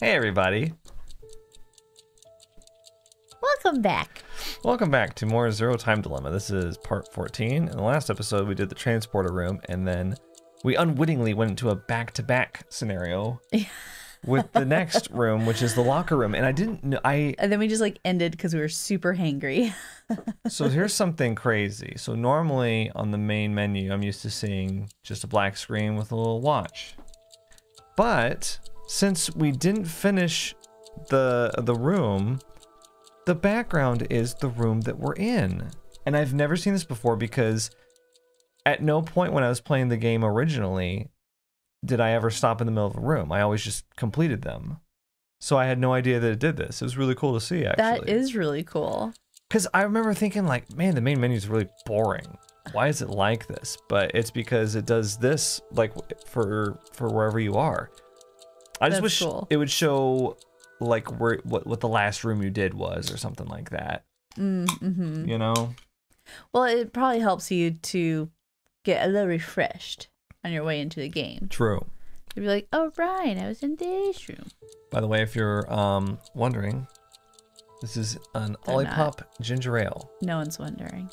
Hey, everybody. Welcome back. Welcome back to more Zero Time Dilemma. This is part 14. In the last episode, we did the transporter room, and then we unwittingly went into a back to back scenario with the next room, which is the locker room. And I didn't know. I And then we just like ended because we were super hangry. So here's something crazy. So normally on the main menu, I'm used to seeing just a black screen with a little watch. But since we didn't finish the the room, the background is the room that we're in. And I've never seen this before because at no point when I was playing the game originally did I ever stop in the middle of a room. I always just completed them. So I had no idea that it did this. It was really cool to see actually. That is really cool. Because I remember thinking, like, man, the main menu is really boring. Why is it like this? But it's because it does this, like, for for wherever you are. I just That's wish cool. it would show, like, where what what the last room you did was, or something like that. Mm-hmm. You know? Well, it probably helps you to get a little refreshed on your way into the game. True. You'd be like, oh, Ryan, I was in this room. By the way, if you're um wondering, this is an They're Olipop ginger ale. No one's wondering.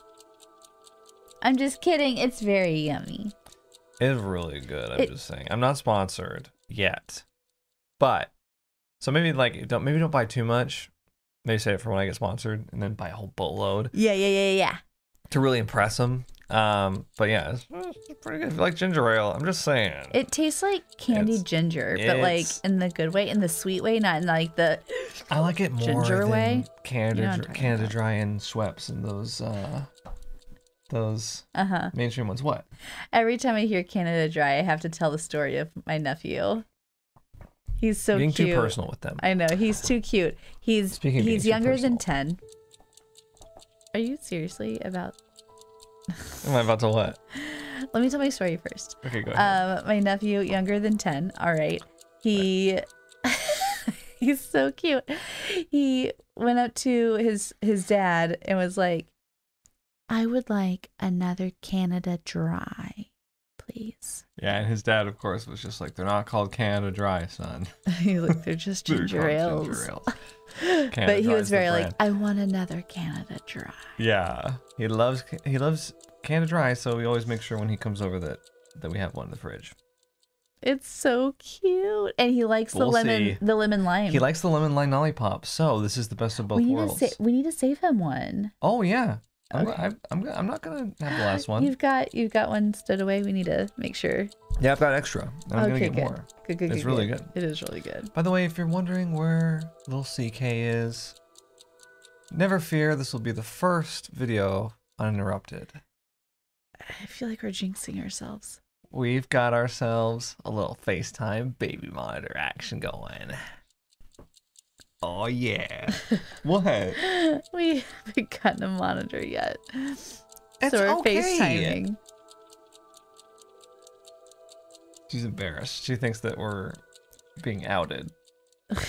I'm just kidding. It's very yummy. It's really good. I'm It- just saying. I'm not sponsored yet, but so maybe like don't maybe don't buy too much. Maybe save it for when I get sponsored, and then buy a whole boatload Yeah, yeah, yeah, yeah. to really impress them. Um, but yeah, it's, it's pretty good. Like ginger ale, I'm just saying. It tastes like candied It's- ginger, but like in the good way, in the sweet way, not in like the. I like it more Ginger than way? Canada, You know what I'm Dr- talking Canada about. Dry and Schweppes and those uh, those Uh huh. mainstream ones. What? Every time I hear Canada Dry, I have to tell the story of my nephew. He's so Being cute. too personal with them. I know he's too cute. He's Speaking he's younger than ten. Are you seriously about? Am I about to what? Let me tell my story first. Okay, go ahead. Um, my nephew, younger than ten. All right, he he's so cute. He went up to his his dad and was like, "I would like another Canada Dry, please." yeah, and his dad, of course, was just like, "They're not called Canada Dry, son." He's like, "They're just They're ginger called ales." ginger ales. but he was very like, "I want another Canada Dry." Yeah, he loves he loves Canada Dry, so we always make sure when he comes over that that we have one in the fridge. It's so cute, and he likes the We'll lemon, see. the lemon lime. He likes the lemon lime lollipop, so this is the best of both we need worlds. to sa- we need to save him one. oh yeah, I'm, Okay. I'm, I'm I'm not gonna have the last one. You've got you've got one stood away. We need to make sure. Yeah, I've got extra. I'm gonna okay, get good. more. Good, good, It's good, really good. It is really good. By the way, if you're wondering where little CK is, never fear. This will be the first video uninterrupted. I feel like we're jinxing ourselves. We've got ourselves a little FaceTime baby monitor action going. Oh yeah. what? we haven't gotten a monitor yet, It's so we're okay. FaceTiming. She's embarrassed. She thinks that we're being outed. this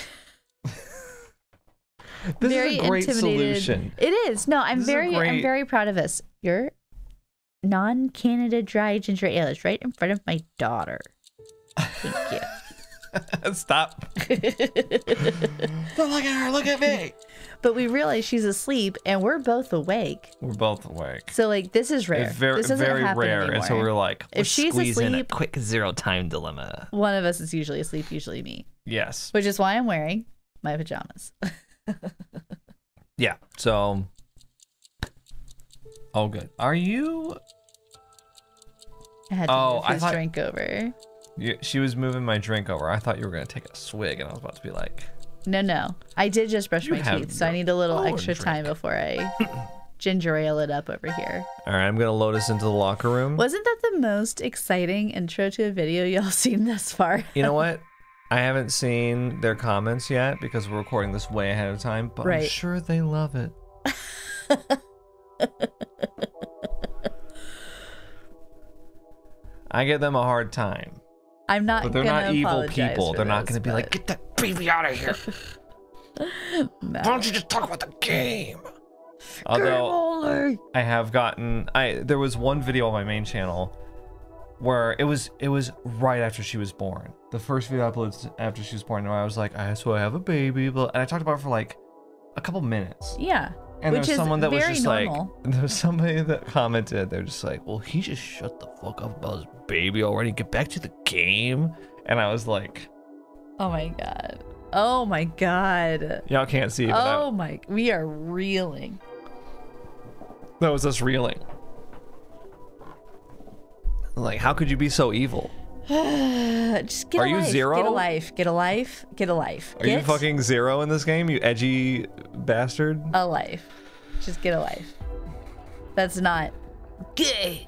very is a great solution. It is. No, I'm This very I'm very proud of us. Your non-Canada dry ginger ale is right in front of my daughter. Thank you. Stop. Don't look at her. Look at me. but we realize she's asleep and we're both awake. We're both awake. So like this is rare. It's very this doesn't very happen rare, and so we're like, If let's she's squeeze in a asleep- quick zero time dilemma. One of us is usually asleep, usually me, Yes. which is why I'm wearing my pajamas. Yeah. So. Oh, good. Are you? I had to Oh, move I his thought- drink over. You? She was moving my drink over. I thought you were gonna take a swig, and I was about to be like, No, no. I did just brush You my teeth, so I need a little extra time before I ginger ale it up over here. "All right, I'm gonna load us into the locker room." Wasn't that the most exciting intro to a video y'all seen thus far? You know what? I haven't seen their comments yet because we're recording this way ahead of time, but I'm sure they love it. I give them a hard time, I'm not. but they're gonna not evil people. They're not going to be like, "Get that baby out of here! no. Why don't you just talk about the game?" Although I have gotten, I there was one video on my main channel where it was it was right after she was born. The first video I uploaded after she was born, where I was like, I so I have a baby, but and I talked about it for like a couple minutes. Yeah. And Which there was someone that was just normal. like, there was somebody that commented, they're just like, well, he just shut the fuck up about his baby already. Get back to the game. And I was like, Oh my god. Oh my god. y'all can't see, but I- Oh my. We are reeling. that was us reeling. Like, how could you be so evil? Just get Are a you life. zero? Get a life. Get a life. Get a life. Are get you fucking zero in this game, you edgy bastard? a life. Just get a life. That's not gay.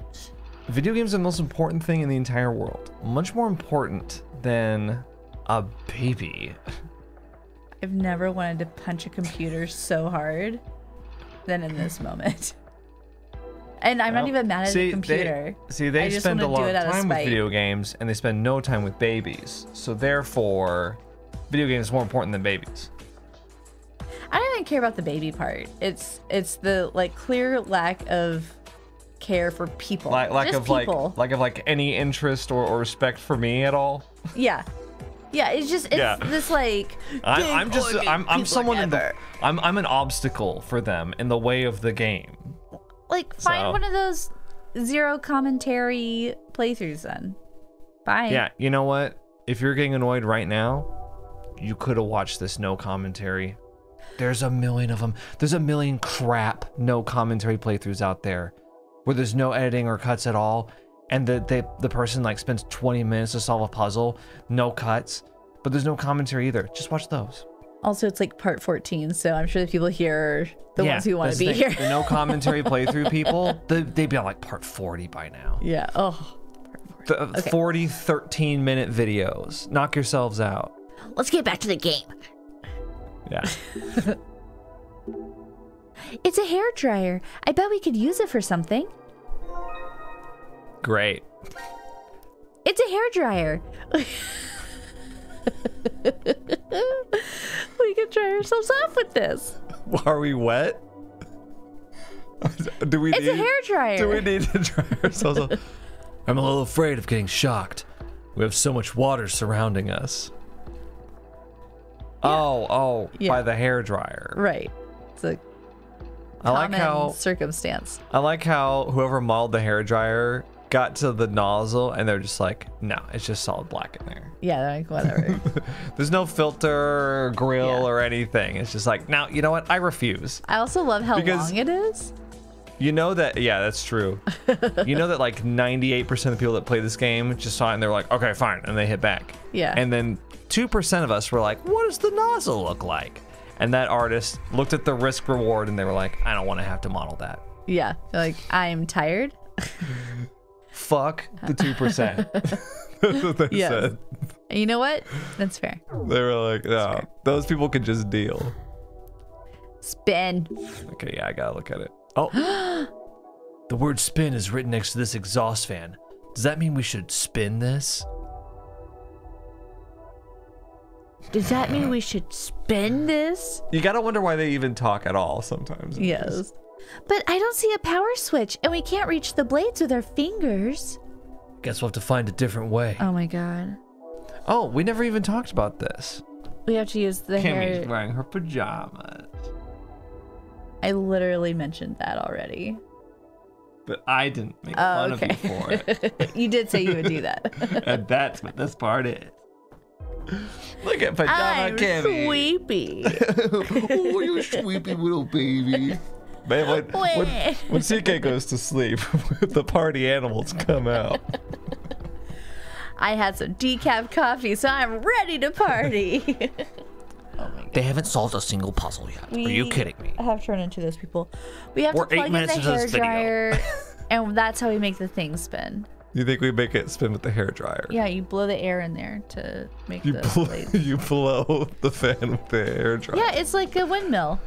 Video games are the most important thing in the entire world. Much more important than a baby. I've never wanted to punch a computer so hard than in this moment. And I'm not even mad at see, the computer. They, see, they spend a lot of time with video games and they spend no time with babies. So therefore, video games is more important than babies. I don't even care about the baby part. It's it's the like clear lack of care for people. Like, lack Just of people. like, lack of like any interest or, or respect for me at all. yeah. Yeah, it's just it's Yeah. this like I'm, I'm just, I'm, I'm someone in the. I'm, I'm an obstacle for them in the way of the game. Like find So- one of those zero commentary playthroughs then. Bye. Yeah, you know what? If you're getting annoyed right now, you could have watched this no commentary. There's a million of them. There's a million crap no commentary playthroughs out there where there's no editing or cuts at all. And the, the, the person like spends 20 minutes to solve a puzzle, no cuts, but there's no commentary either. Just watch those. Also, it's like part 14, so I'm sure the people here are the Yeah, ones who want to be thing. here. The no commentary playthrough people, they, they'd be on like part 40 by now. yeah. Oh. The, uh, Okay. 40, 13 minute videos. Knock yourselves out. Let's get back to the game. Yeah. It's a hair dryer. I bet we could use it for something. Great. It's a hair dryer. we could dry ourselves off with this. Are we wet? Do we It's need, a hair dryer. Do we need to dry ourselves off? I'm a little afraid of getting shocked. We have so much water surrounding us. Oh, oh, Yeah. by the hair dryer. Right. It's a I like how circumstance. I like how whoever modeled the hair dryer got to the nozzle and they're just like, no, it's just solid black in there. Yeah, they're like whatever. There's no filter, or grill, Yeah. or anything. It's just like, now, you know what? I refuse. I also love how Because- long it is. You know that, yeah, that's true. you know that like 98% of the people that play this game just saw it and they're like, okay, fine. And they hit back. Yeah. And then 2% of us were like, what does the nozzle look like? And that artist looked at the risk reward and they were like, I don't want to have to model that. Yeah. Like, I'm tired. Fuck the 2%. That's what they Yes. said. And you know what? That's fair. They were like, no, those people can just deal. Spin. Okay, yeah, I gotta look at it. Oh. the word spin is written next to this exhaust fan. Does that mean we should spin this? Does that mean we should spin this? You gotta wonder why they even talk at all sometimes. Yes. But I don't see a power switch, and we can't reach the blades with our fingers. Guess we'll have to find a different way. Oh my god. Oh, we never even talked about this. We have to use the Kimmy's hair. wearing her pajamas. I literally mentioned that already. But I didn't make Oh, fun okay. of you for it. you did say you would do that. and that's what this part is. Look at Pajama I'm Kimmy. sleepy. oh, you sweepy little baby. Man, when, when, when CK goes to sleep, the party animals come out. I had some decaf coffee, so I'm ready to party. oh. They haven't solved a single puzzle yet. Are you kidding me? I have turned into those people. We have We're to eight plug in the into hair dryer, and that's how we make the thing spin. You think we make it spin with the hair dryer? Yeah, you blow the air in there to make You, the bl- blades. you blow the fan with the hair dryer. Yeah, it's like a windmill.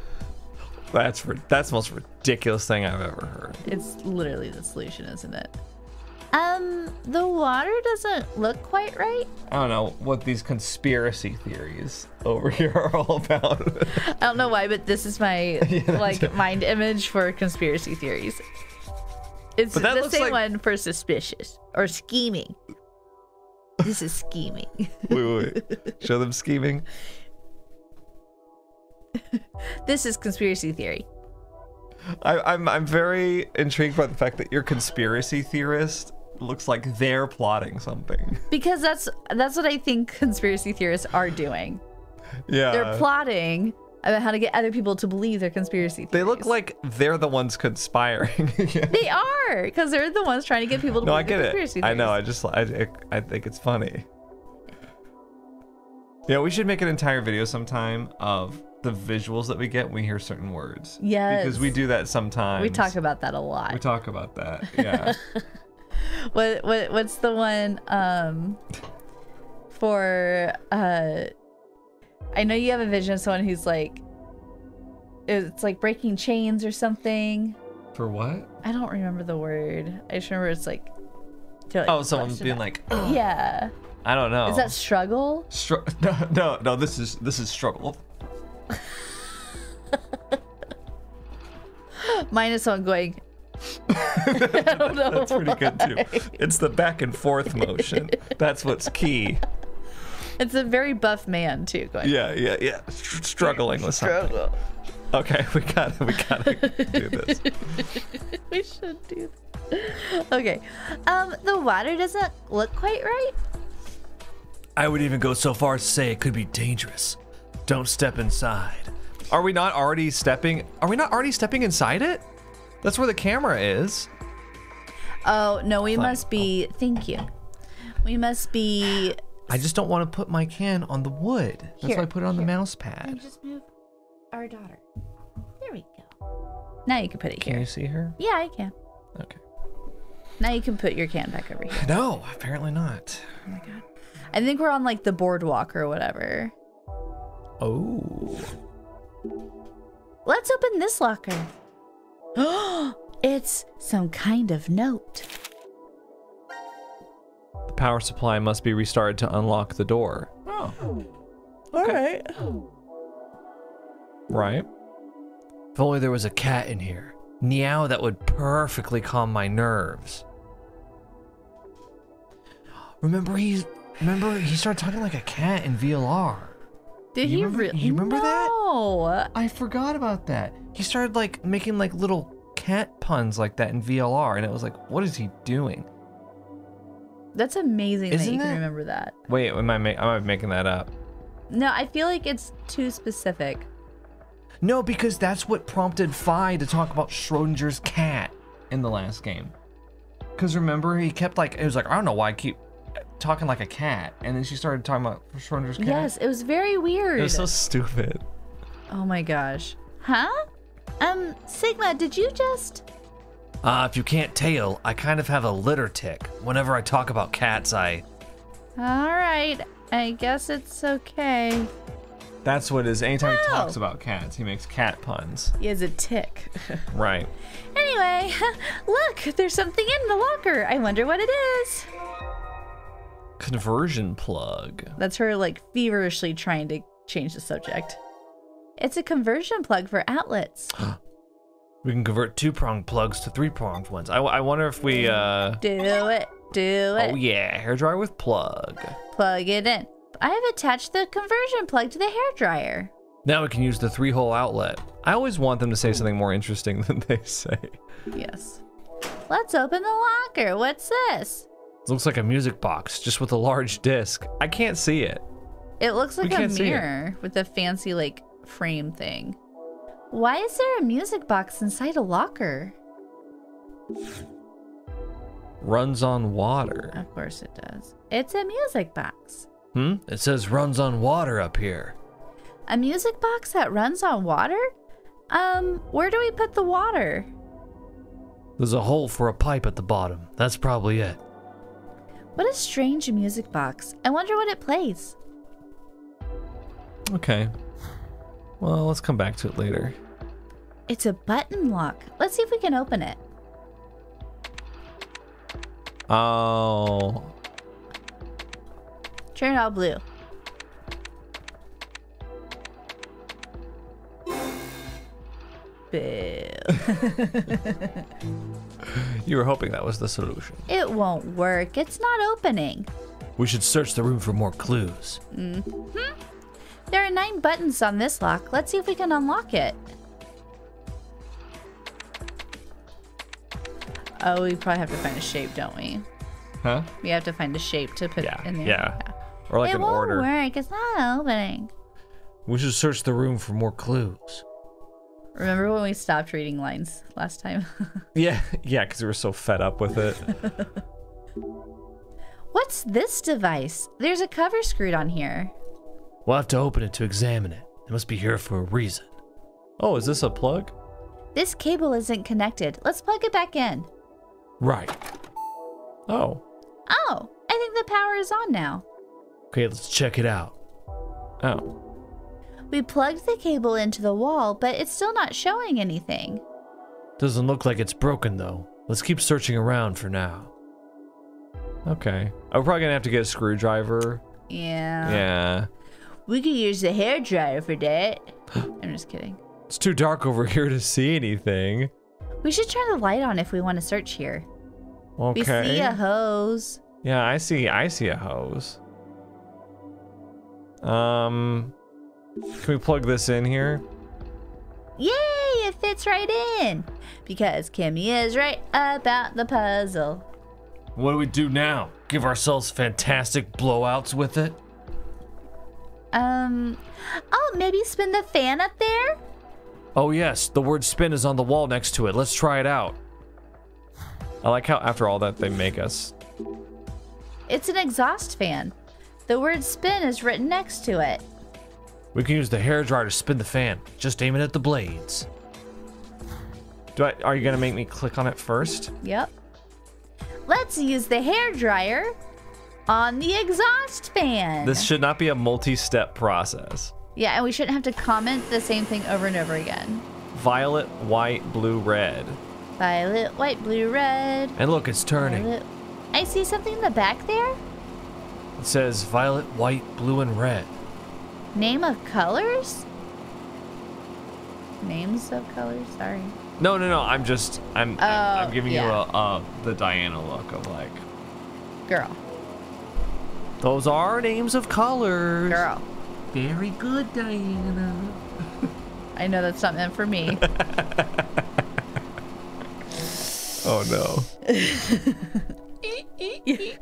That's that's the most ridiculous thing I've ever heard. It's literally the solution, isn't it? Um, the water doesn't look quite right. I don't know what these conspiracy theories over here are all about. I don't know why, but this is my like mind image for conspiracy theories. It's the same like- one for suspicious or scheming. This is scheming. Wait, wait, wait. Show them scheming. this is conspiracy theory. I, I'm I'm very intrigued by the fact that your conspiracy theorist looks like they're plotting something. Because that's that's what I think conspiracy theorists are doing. Yeah. They're plotting about how to get other people to believe their conspiracy theories. they look like they're the ones conspiring. Yeah. they are because they're the ones trying to get people to No, I get their it. conspiracy I know. I just I, I I think it's funny. Yeah, we should make an entire video sometime of the visuals that we get when we hear certain words. Yes. Because we do that sometimes. We talk about that a lot. We talk about that. Yeah. what what what's the one um for uh I know you have a vision of someone who's like it's like breaking chains or something. For what? I don't remember the word. I just remember it's like like, Oh, someone flesh it being like, Yeah. I don't know. Is that struggle? Str- no, no, no. This is this is struggle. Mine is someone going I don't know. That's pretty good too. It's the back and forth motion. That's what's key. It's a very buff man too going Yeah, yeah, yeah. Str- struggling with something. struggle. Okay, we gotta, we gotta do this. we should do that. Okay. Um the water doesn't look quite right. I would even go so far as to say it could be dangerous. Don't step inside. Are we not already stepping? Are we not already stepping inside it? That's where the camera is. Oh, no, we must be. Thank you. We must be. I just don't want to put my can on the wood. That's Here, why I put it on the mouse pad. just move our daughter? There we go. Now you can put it Can here. Can you see her? Yeah, I can. Okay. Now you can put your can back over here. No, apparently not. Oh my god. I think we're on like the boardwalk or whatever. Oh. Let's open this locker. Oh, it's some kind of note. The power supply must be restarted to unlock the door. Oh. All right. Right. If only there was a cat in here. Meow that would perfectly calm my nerves. Remember he remember he started talking like a cat in VLR. Did You he remember- really? you remember that? No. I forgot about that. He started like making like little cat puns like that in VLR and it was like what is he doing? That's amazing that Isn't you can remember that. Wait, am I ma- am I making that up? No, I feel like it's too specific. No, because that's what prompted Phi to talk about Schrodinger's cat in the last game. Because remember, he kept like, it was like, I don't know why I keep talking like a cat. And then she started talking about Schrodinger's cat. Yes, it was very weird. It was so stupid. oh my gosh. Huh? Um, Sigma, did you just. Uh, if you can't tell, I kind of have a litter tick. Whenever I talk about cats, I. Alright, I guess it's okay. That's what it is. Anytime he Oh. talks about cats, he makes cat puns. He has a tick. Right. anyway, look, there's something in the locker. I wonder what it is. Conversion plug. That's her, like, feverishly trying to change the subject. It's a conversion plug for outlets. We can convert two pronged plugs to three pronged ones. I, I wonder if we, uh. Do it. Do it. Oh, yeah. Hairdryer with plug. Plug it in. I have attached the conversion plug to the hair dryer. Now we can use the three hole outlet. I always want them to say something more interesting than they say. Yes. Let's open the locker. What's this? It looks like a music box, just with a large disc. I can't see it. It looks like a can't see it. mirror with a fancy like frame thing. Why is there a music box inside a locker? Runs on water. Of course it does. It's a music box. Hmm? It says runs on water up here. A music box that runs on water? Um, where do we put the water? There's a hole for a pipe at the bottom. That's probably it. What a strange music box. I wonder what it plays. Okay. Well, let's come back to it later. It's a button lock. Let's see if we can open it. Oh. Turn it all blue. Boo. You were hoping that was the solution. It won't work. It's not opening. We should search the room for more clues. Mm-hmm. There are nine buttons on this lock. Let's see if we can unlock it. Oh, we probably have to find a shape, don't we? Huh? We have to find a shape to put Yeah, in there. yeah. yeah. Or like it an won't order. work. It's not opening. We should search the room for more clues. Remember when we stopped reading lines last time? Yeah, yeah, because we were so fed up with it. What's this device? There's a cover screwed on here. we'll have to open it to examine it. It must be here for a reason. Oh, is this a plug? This cable isn't connected. Let's plug it back in. Right. Oh, Oh, I think the power is on now. okay, let's check it out. Oh, We plugged the cable into the wall, but it's still not showing anything. doesn't look like it's broken though. Let's keep searching around for now. Okay. I'm probably gonna have to get a screwdriver. Yeah. Yeah. We could use the hair dryer for that. I'm just kidding. It's too dark over here to see anything. We should turn the light on if we want to search here. Okay. We see a hose. Yeah, I see. I see a hose. Um, can we plug this in here? Yay, it fits right in. Because Kimmy is right about the puzzle. What do we do now? Give ourselves fantastic blowouts with it? Um, oh, maybe spin the fan up there? Oh yes, the word spin is on the wall next to it. Let's try it out. I like how after all that they make us. It's an exhaust fan. The word spin is written next to it. We can use the hair dryer to spin the fan. Just aim it at the blades. Do I? Are you gonna make me click on it first? Yep. Let's use the hair dryer on the exhaust fan. This should not be a multi-step process. yeah, and we shouldn't have to comment the same thing over and over again. Violet, white, blue, red. Violet, white, blue, red. And look, it's turning. Violet. I see something in the back there. It says violet, white, blue, and red. Name of colors? Names of colors? Sorry. No, no, no. I'm just, I'm, I'm, I'm Oh, giving yeah. you a, uh, the Diana look of like, Girl. those are names of colors. Girl. Very good, Diana. I know that's not meant for me. Oh no.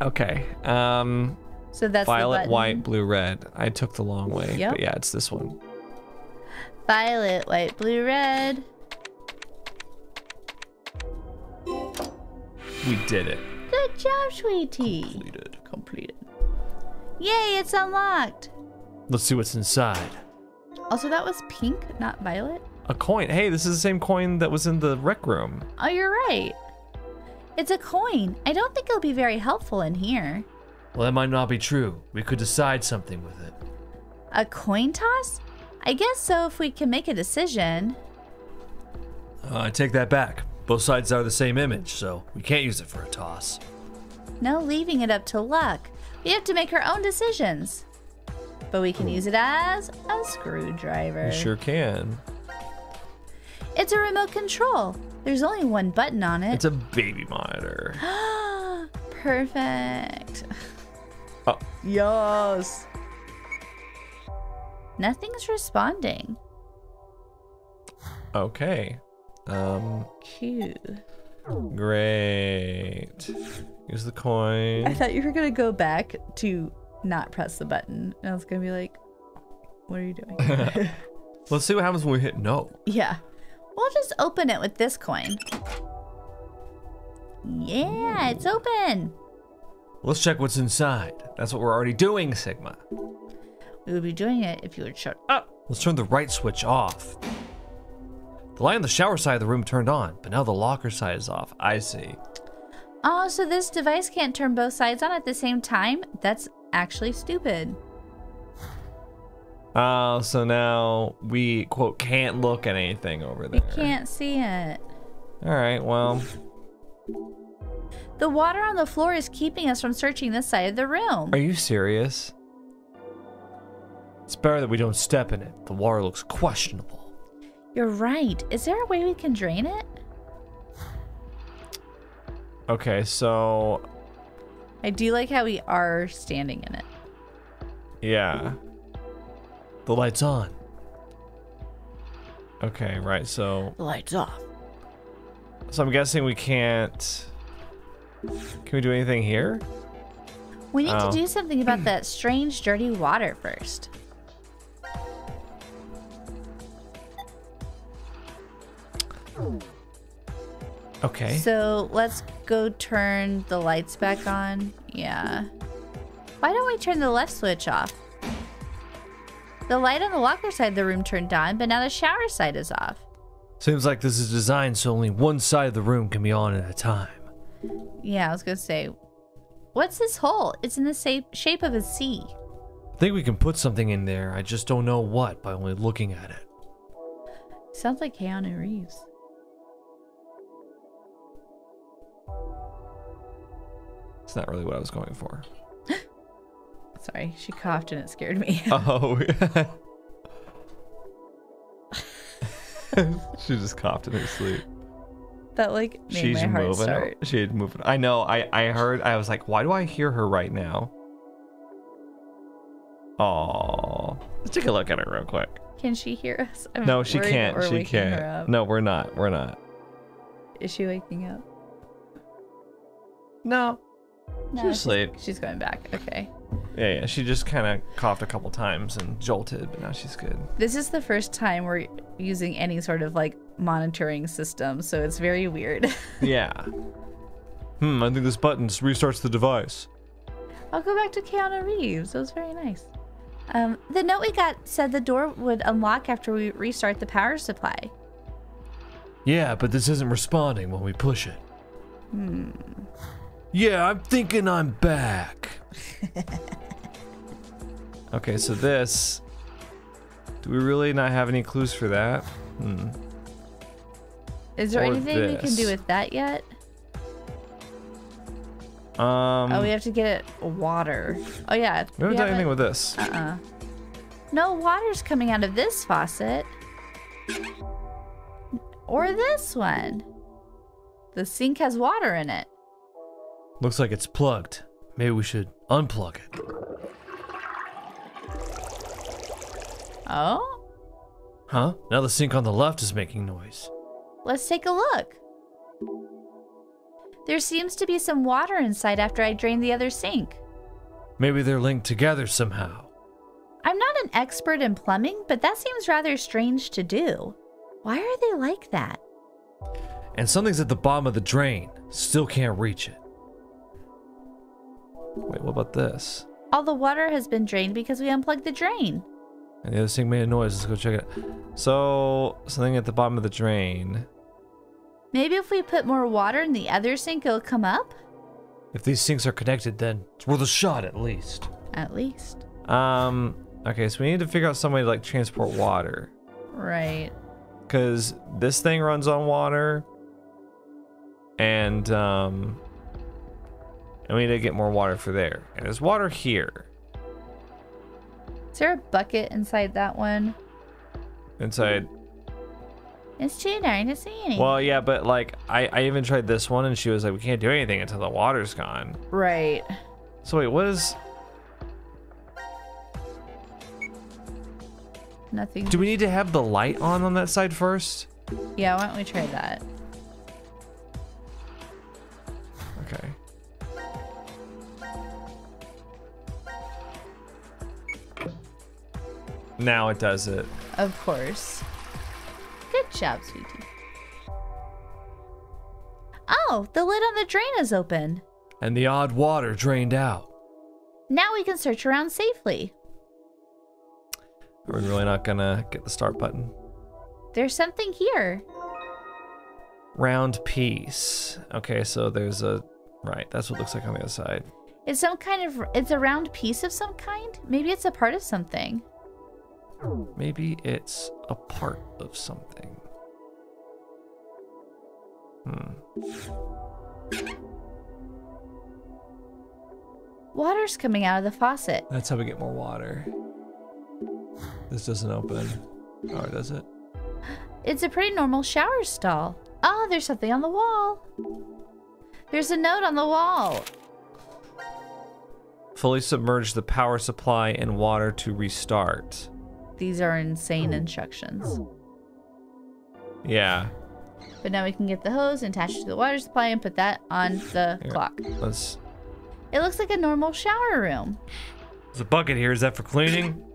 Okay. Um, so that's violet, button. white, blue, red. I took the long way, Yep. but yeah, it's this one. Violet, white, blue, red. We did it. Good job, sweetie. Completed. Completed. Yay, it's unlocked. Let's see what's inside. Also, that was pink, not violet. A coin. Hey, this is the same coin that was in the rec room. Oh, you're right. It's a coin. I don't think it'll be very helpful in here. Well, that might not be true. We could decide something with it. A coin toss? I guess so if we can make a decision. Uh, I take that back. Both sides are the same image, so we can't use it for a toss. No leaving it up to luck. We have to make our own decisions. But we can use it as a screwdriver. We sure can. It's a remote control. There's only one button on it. It's a baby monitor. Perfect. Oh. Yes. Nothing's responding. Okay. Um, Cute. great. Use the coin. I thought you were gonna go back to not press the button. And I was gonna be like, what are you doing? Let's see what happens when we hit no. yeah. We'll just open it with this coin. Yeah, it's open. Let's check what's inside. That's what we're already doing, Sigma. We would be doing it if you would shut up. Let's turn the right switch off. The light on the shower side of the room turned on, but now the locker side is off. I see. Oh, so this device can't turn both sides on at the same time? That's actually stupid. Uh, so now we, quote, can't look at anything over there. We can't see it. All right, well, The water on the floor is keeping us from searching this side of the room. are you serious? It's better that we don't step in it. The water looks questionable. You're right. Is there a way we can drain it? Okay, so I do like how we are standing in it. yeah. The light's on. Okay, right. So The light's off. so I'm guessing we can't Can we do anything here? We need Oh. to do something about that strange, dirty water first. Okay. So let's go turn the lights back on. Yeah. Why don't we turn the left switch off? The light on the locker side of the room turned on, but now the shower side is off. Seems like this is designed so only one side of the room can be on at a time. Yeah, I was gonna say, what's this hole? It's in the shape shape of a C. I think we can put something in there. I just don't know what by only looking at it. Sounds like Keanu Reeves. It's not really what I was going for. Sorry, she coughed and it scared me. Oh. she just coughed in her sleep. That like made She's my heart moving. start. She's moving. I know. I I heard. I was like, why do I hear her right now? Oh, let's take a look at her real quick. Can she hear us? I'm No, she can't. She can't. up. No, we're not. We're not. Is she waking up? No. No, She's asleep. She's going back. Okay. Yeah, yeah. She just kind of coughed a couple times and jolted, but now she's good. This is the first time we're using any sort of like monitoring system, so it's very weird. Yeah. hmm. I think this button restarts the device. I'll go back to Keanu Reeves. That was very nice. Um, the note we got said the door would unlock after we restart the power supply. Yeah, but this isn't responding when we push it. Hmm. Yeah, I'm thinking I'm back. okay, so this. Do we really not have any clues for that? Hmm. Is there anything we can do with that yet? Um. oh, we have to get it water. Oh yeah. we haven't done anything with this. Uh-uh. No water's coming out of this faucet. Or this one. The sink has water in it. Looks like it's plugged. Maybe we should unplug it. Oh? Huh? Now the sink on the left is making noise. Let's take a look. There seems to be some water inside after I drained the other sink. Maybe they're linked together somehow. I'm not an expert in plumbing, but that seems rather strange to do. Why are they like that? And something's at the bottom of the drain. Still can't reach it. Wait, what about this? All the water has been drained because we unplugged the drain. And the other sink made a noise. Let's go check it. So, something at the bottom of the drain. Maybe if we put more water in the other sink, it'll come up? If these sinks are connected, then it's worth a shot at least. At least. Um, okay, so we need to figure out some way to like transport water. Right. Because this thing runs on water. And, um, and we need to get more water for there. And there's water here. Is there a bucket inside that one? Inside. It's too dark to see anything. Well, yeah, but like, I, I even tried this one and she was like, we can't do anything until the water's gone. right. So, wait, what is. Nothing. Do we need to have the light on on that side first? Yeah, why don't we try that? Okay. Now it does it. Of course. Good job, sweetie. Oh, the lid on the drain is open. And the odd water drained out. Now we can search around safely. We're really not gonna get the start button? There's something here. Round piece. Okay, so there's a. Right, that's what looks like on the other side. It's some kind of it's a round piece of some kind. Maybe it's a part of something. Maybe it's a part of something. Hmm. Water's coming out of the faucet. That's how we get more water. This doesn't open. Oh, does it? It's a pretty normal shower stall. Oh, there's something on the wall. There's a note on the wall. Fully submerge the power supply and water to restart. These are insane instructions. Yeah. But now we can get the hose and attach it to the water supply and put that on the Here. clock. Let's. It looks like a normal shower room. There's a bucket here. Is that for cleaning?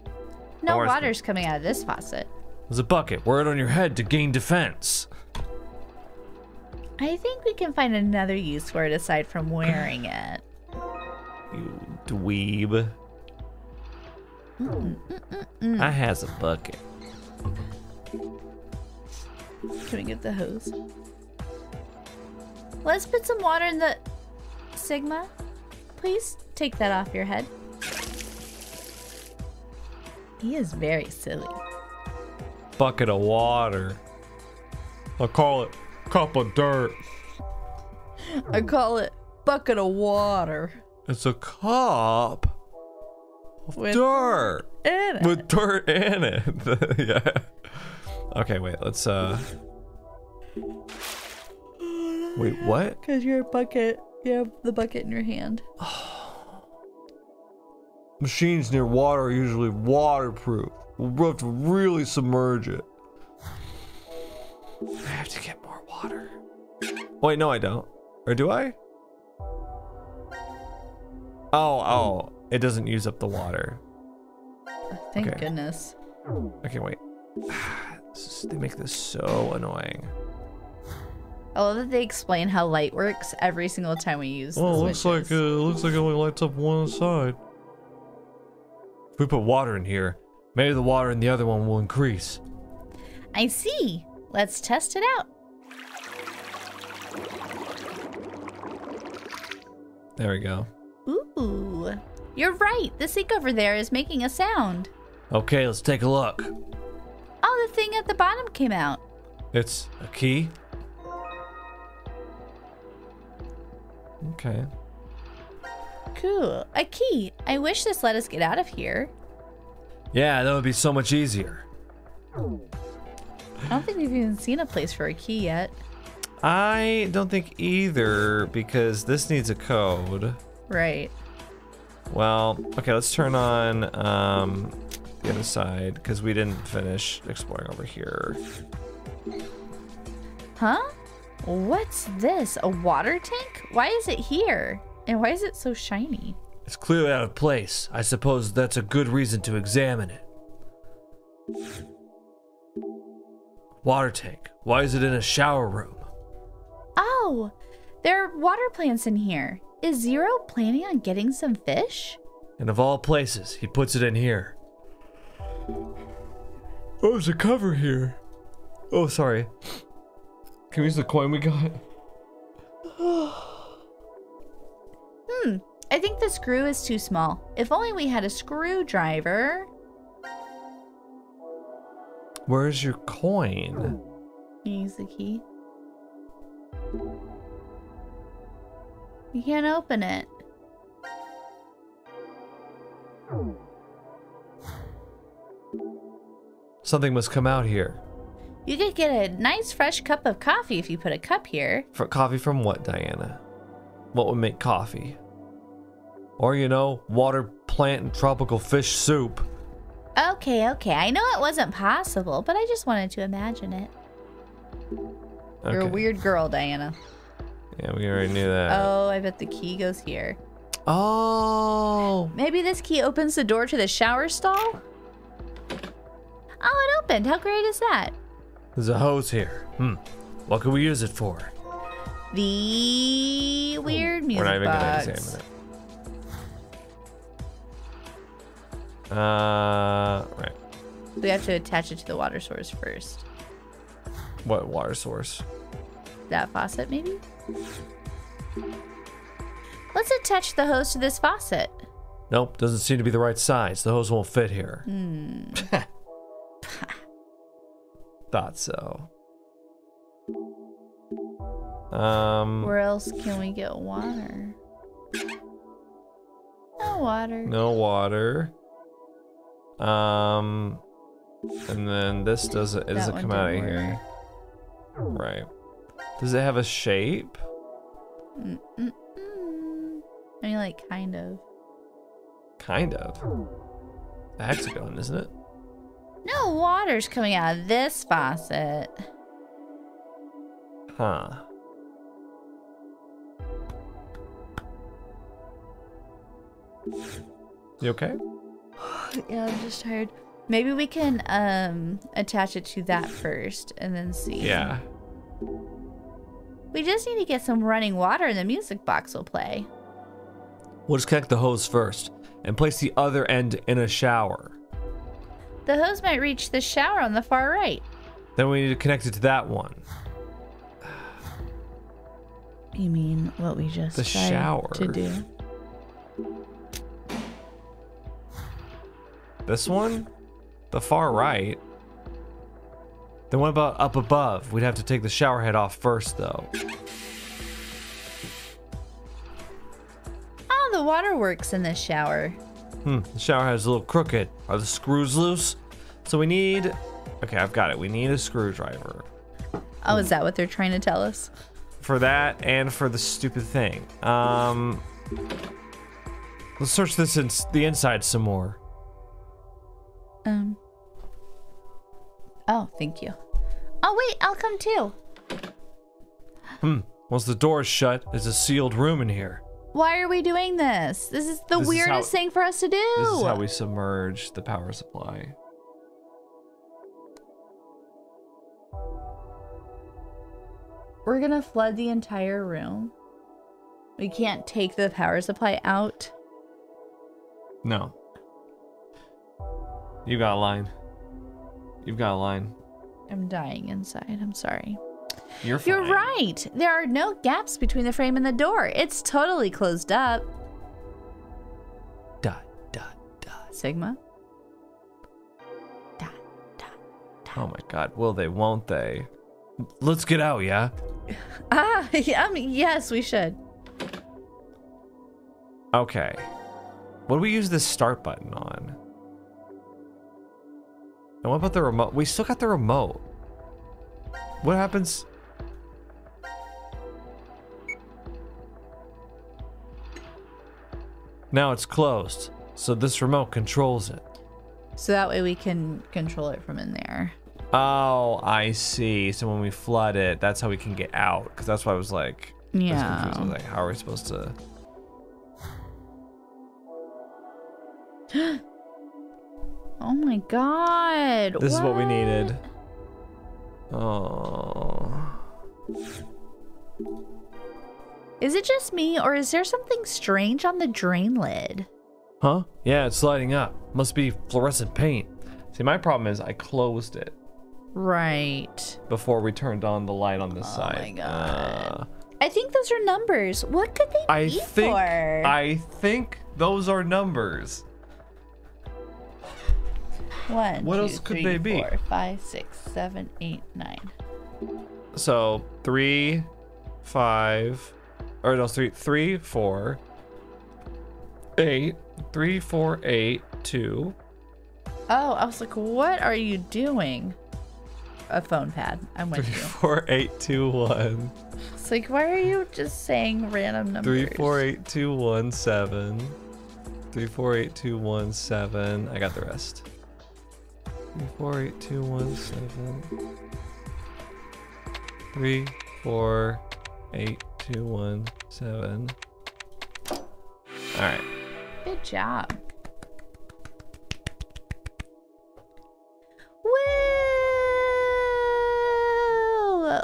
No Or water's coming out of this faucet. There's a bucket. Wear it on your head to gain defense. I think we can find another use for it aside from wearing it. You dweeb. I has a bucket. Can we get the hose? Let's put some water in the Sigma. Please take that off your head. He is very silly. Bucket of water. I call it cup of dirt. I call it bucket of water. It's a cup of With- dirt In it. with dirt in it. yeah. Okay, wait. Let's uh. Wait, what? Because you're bucket. You have the bucket in your hand. Machines near water are usually waterproof. We'll have to really submerge it. I have to get more water. Wait, no, I don't. Or do I? Oh, oh. It doesn't use up the water. Thank Okay. goodness. Okay, wait. This is- They make this so annoying. I love that they explain how light works every single time we use the Oh, looks like switches. uh, looks like it only lights up one side. If we put water in here, maybe the water in the other one will increase. I see. Let's test it out. There we go. Ooh. You're right. The sink over there is making a sound. Okay, let's take a look. Oh, the thing at the bottom came out. It's a key. Okay. Cool. A key. I wish this let us get out of here. Yeah, that would be so much easier. I don't think we've even seen a place for a key yet. I don't think either because this needs a code. Right. Well, okay, let's turn on um, the other side because we didn't finish exploring over here. Huh? What's this? A water tank? Why is it here? And why is it so shiny? It's clearly out of place. I suppose that's a good reason to examine it. Water tank. Why is it in a shower room? Oh, there are water plants in here. Is Zero planning on getting some fish? And of all places, he puts it in here. Oh, there's a cover here. Oh, sorry. Can we use the coin we got? Hmm, I think the screw is too small. If only we had a screwdriver. Where's your coin? Use the key. You can't open it. Something must come out here. You could get a nice fresh cup of coffee if you put a cup here. For coffee from what, Diana? What would make coffee? Or, you know, water, plant, and tropical fish soup. Okay, okay. I know it wasn't possible, but I just wanted to imagine it. You're a weird girl, Diana. Yeah, we already knew that. Oh, I bet the key goes here. Oh! Maybe this key opens the door to the shower stall? Oh, it opened. How great is that? There's a hose here. Hmm. What could we use it for? The weird music We're not even box. gonna examine it. Uh, right. We have to attach it to the water source first. What water source? That faucet, maybe? Let's attach the hose to this faucet. Nope, doesn't seem to be the right size. The hose won't fit here. Hmm. Thought so. Um, Where else can we get water? No water. no water. Um, And then this doesn't it That doesn't come out of didn't here. Right. Does it have a shape? Mm-mm-mm. I mean, like, kind of. Kind of. A hexagon, isn't it? No water's coming out of this faucet. Huh. You okay? Yeah, I'm just tired. Maybe we can um attach it to that first and then see. Yeah. We just need to get some running water and the music box will play. We'll just connect the hose first and place the other end in a shower. The hose might reach the shower on the far right. Then we need to connect it to that one. You mean what we just The tried shower. to do? This one? The far right? Then what about up above? We'd have to take the shower head off first, though. Oh, the water works in this shower. Hmm, the shower head's a little crooked. Are the screws loose? So we need... Okay, I've got it. We need a screwdriver. Oh, is that what they're trying to tell us? For that and for the stupid thing. Um... Let's search this in the inside some more. Um. Oh, thank you. Oh wait, I'll come too. Hmm. Once the door is shut, it's a sealed room in here. Why are we doing this? This is the This is weirdest how- thing for us to do. This is how we submerge the power supply. We're gonna flood the entire room. We can't take the power supply out. No. You got a line. You've got a line. I'm dying inside. I'm sorry. You're fine. You're right. There are no gaps between the frame and the door. It's totally closed up. Dot, dot, dot. Sigma. Dot, dot. Oh my god, will they, won't they? Let's get out, yeah? Ah, yeah, um, yes, we should. Okay. What do we use this start button on? And what about the remote? We still got the remote. What happens? Now it's closed, so this remote controls it. So that way we can control it from in there. Oh, I see. So when we flood it, that's how we can get out. Because that's why I was like, was. I was Yeah. like, how are we supposed to? Oh my god. This is what we needed. Oh. Is it just me, or is there something strange on the drain lid? Huh? Yeah, it's lighting up. Must be fluorescent paint. See, my problem is I closed it Right. before we turned on the light on this Oh side. Oh my God. Uh, I think those are numbers. What could they I be think for? I think those are numbers. One, What two, else could three, they be? four, five, six, seven, eight, nine. So three, five, or no, three, three, four, eight, three, four, eight, two. Oh, I was like, what are you doing? A phone pad. I'm with Three, you. four, eight, two, one. It's like, why are you just saying random numbers? Three, four, eight, two, one, seven. Three, four, eight, two, one, seven. I got the rest. Three, four, eight, two, one, seven. Three, four, eight, two, one, seven. All right. Good job. Woo!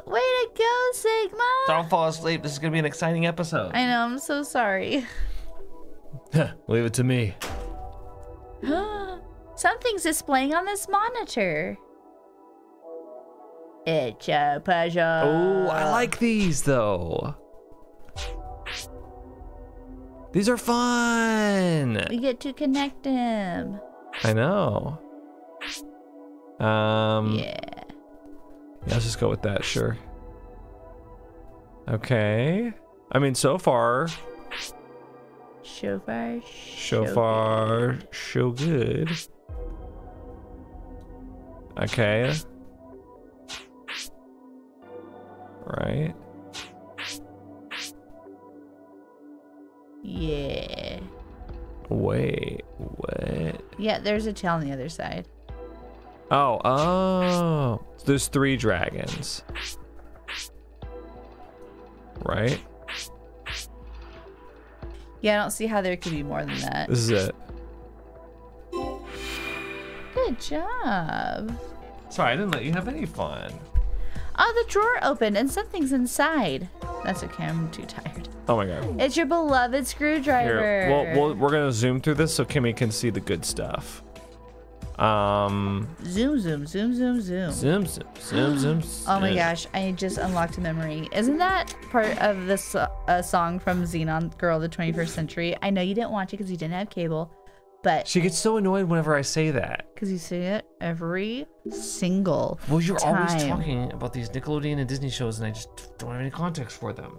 Way to go, Sigma! Don't fall asleep. This is gonna be an exciting episode. I know, I'm so sorry. Leave it to me. Something's displaying on this monitor. It's a pleasure. Oh, I like these though. These are fun. We get to connect them. I know. Um, Yeah. yeah, let's just go with that, sure. Okay. I mean, so far, So far, so far, so good. Okay. Right. Yeah. Wait, what? Yeah, there's a tail on the other side. Oh, oh. There's three dragons. Right? Yeah, I don't see how there could be more than that. This is it. Good job. Sorry, I didn't let you have any fun. Oh, the drawer opened and something's inside. That's okay, I'm too tired. Oh my god. It's your beloved screwdriver. Here, well, well, we're gonna zoom through this so Kimmy can see the good stuff. Um, Zoom, zoom, zoom, zoom, zoom. zoom, zoom, zoom, zoom. Oh my gosh, I just unlocked a memory. Isn't that part of this uh, song from Zenon Girl of the 21st Century? I know you didn't watch it because you didn't have cable, but She gets so annoyed whenever I say that. because you say it every single Well, you're always talking about these Nickelodeon and Disney shows, and I just don't have any context for them.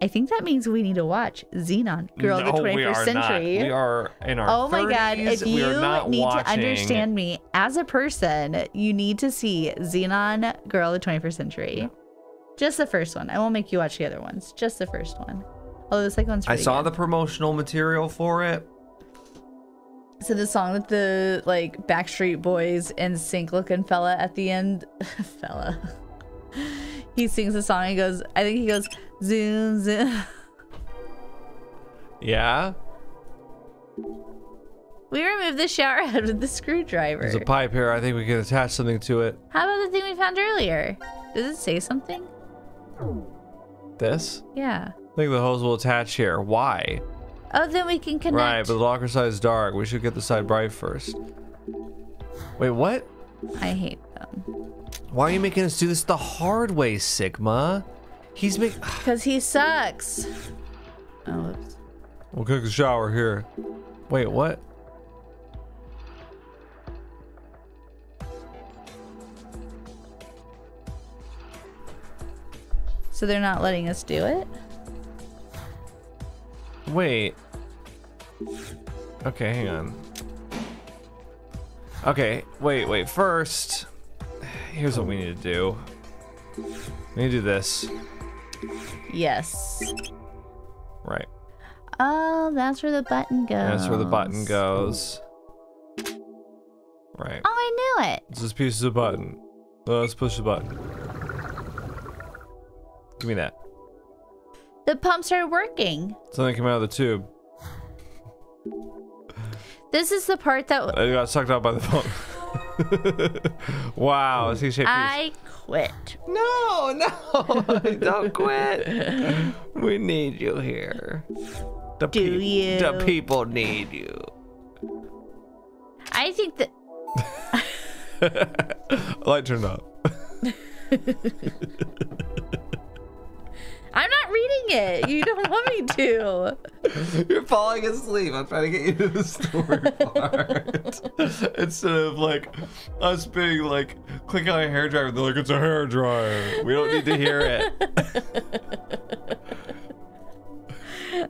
I think that means we need to watch Zenon Girl of the No, we 21st are Century. Not. We are in our Oh my god, if we you need watching... to understand me as a person, you need to see Zenon Girl of the 21st Century. Just the first one. I won't make you watch the other ones. Just the first one. Oh, the second one's I saw good. the promotional material for it. So the song that the like Backstreet Boys NSYNC looking fella at the end, fella. He sings the song and goes, I think he goes zoom zoom. Yeah, We removed the shower head with the screwdriver. there's a pipe here. I think we can attach something to it. How about the thing we found earlier? Does it say something? This? Yeah. I think the hose will attach here. Why? Oh, then we can connect. Right, but the locker side is dark. We should get the side bright first. Wait, what? I hate them Why are you making us do this the hard way, Sigma? He's make. because he sucks. Oh, whoops. We'll cook the shower here. Wait, what? So they're not letting us do it? Wait. Okay, hang on. Okay, wait, wait. First, here's what we need to do. We need to do this. Yes. Right. Oh, that's where the button goes. That's where the button goes. Right. Oh, I knew it. It's just pieces of button. Let's push the button. Give me that. The pumps are working. Something came out of the tube. This is the part that It got sucked out by the pump. wow, a C-shaped. I quit. No, no, don't quit. we need you here. The Do you? The people need you. I think that Light turned off. I'm not reading it. You don't want me to. You're falling asleep. I'm trying to get you to the story part. Instead of like us being like, click on a hair dryer. They're like, it's a hair dryer. We don't need to hear it.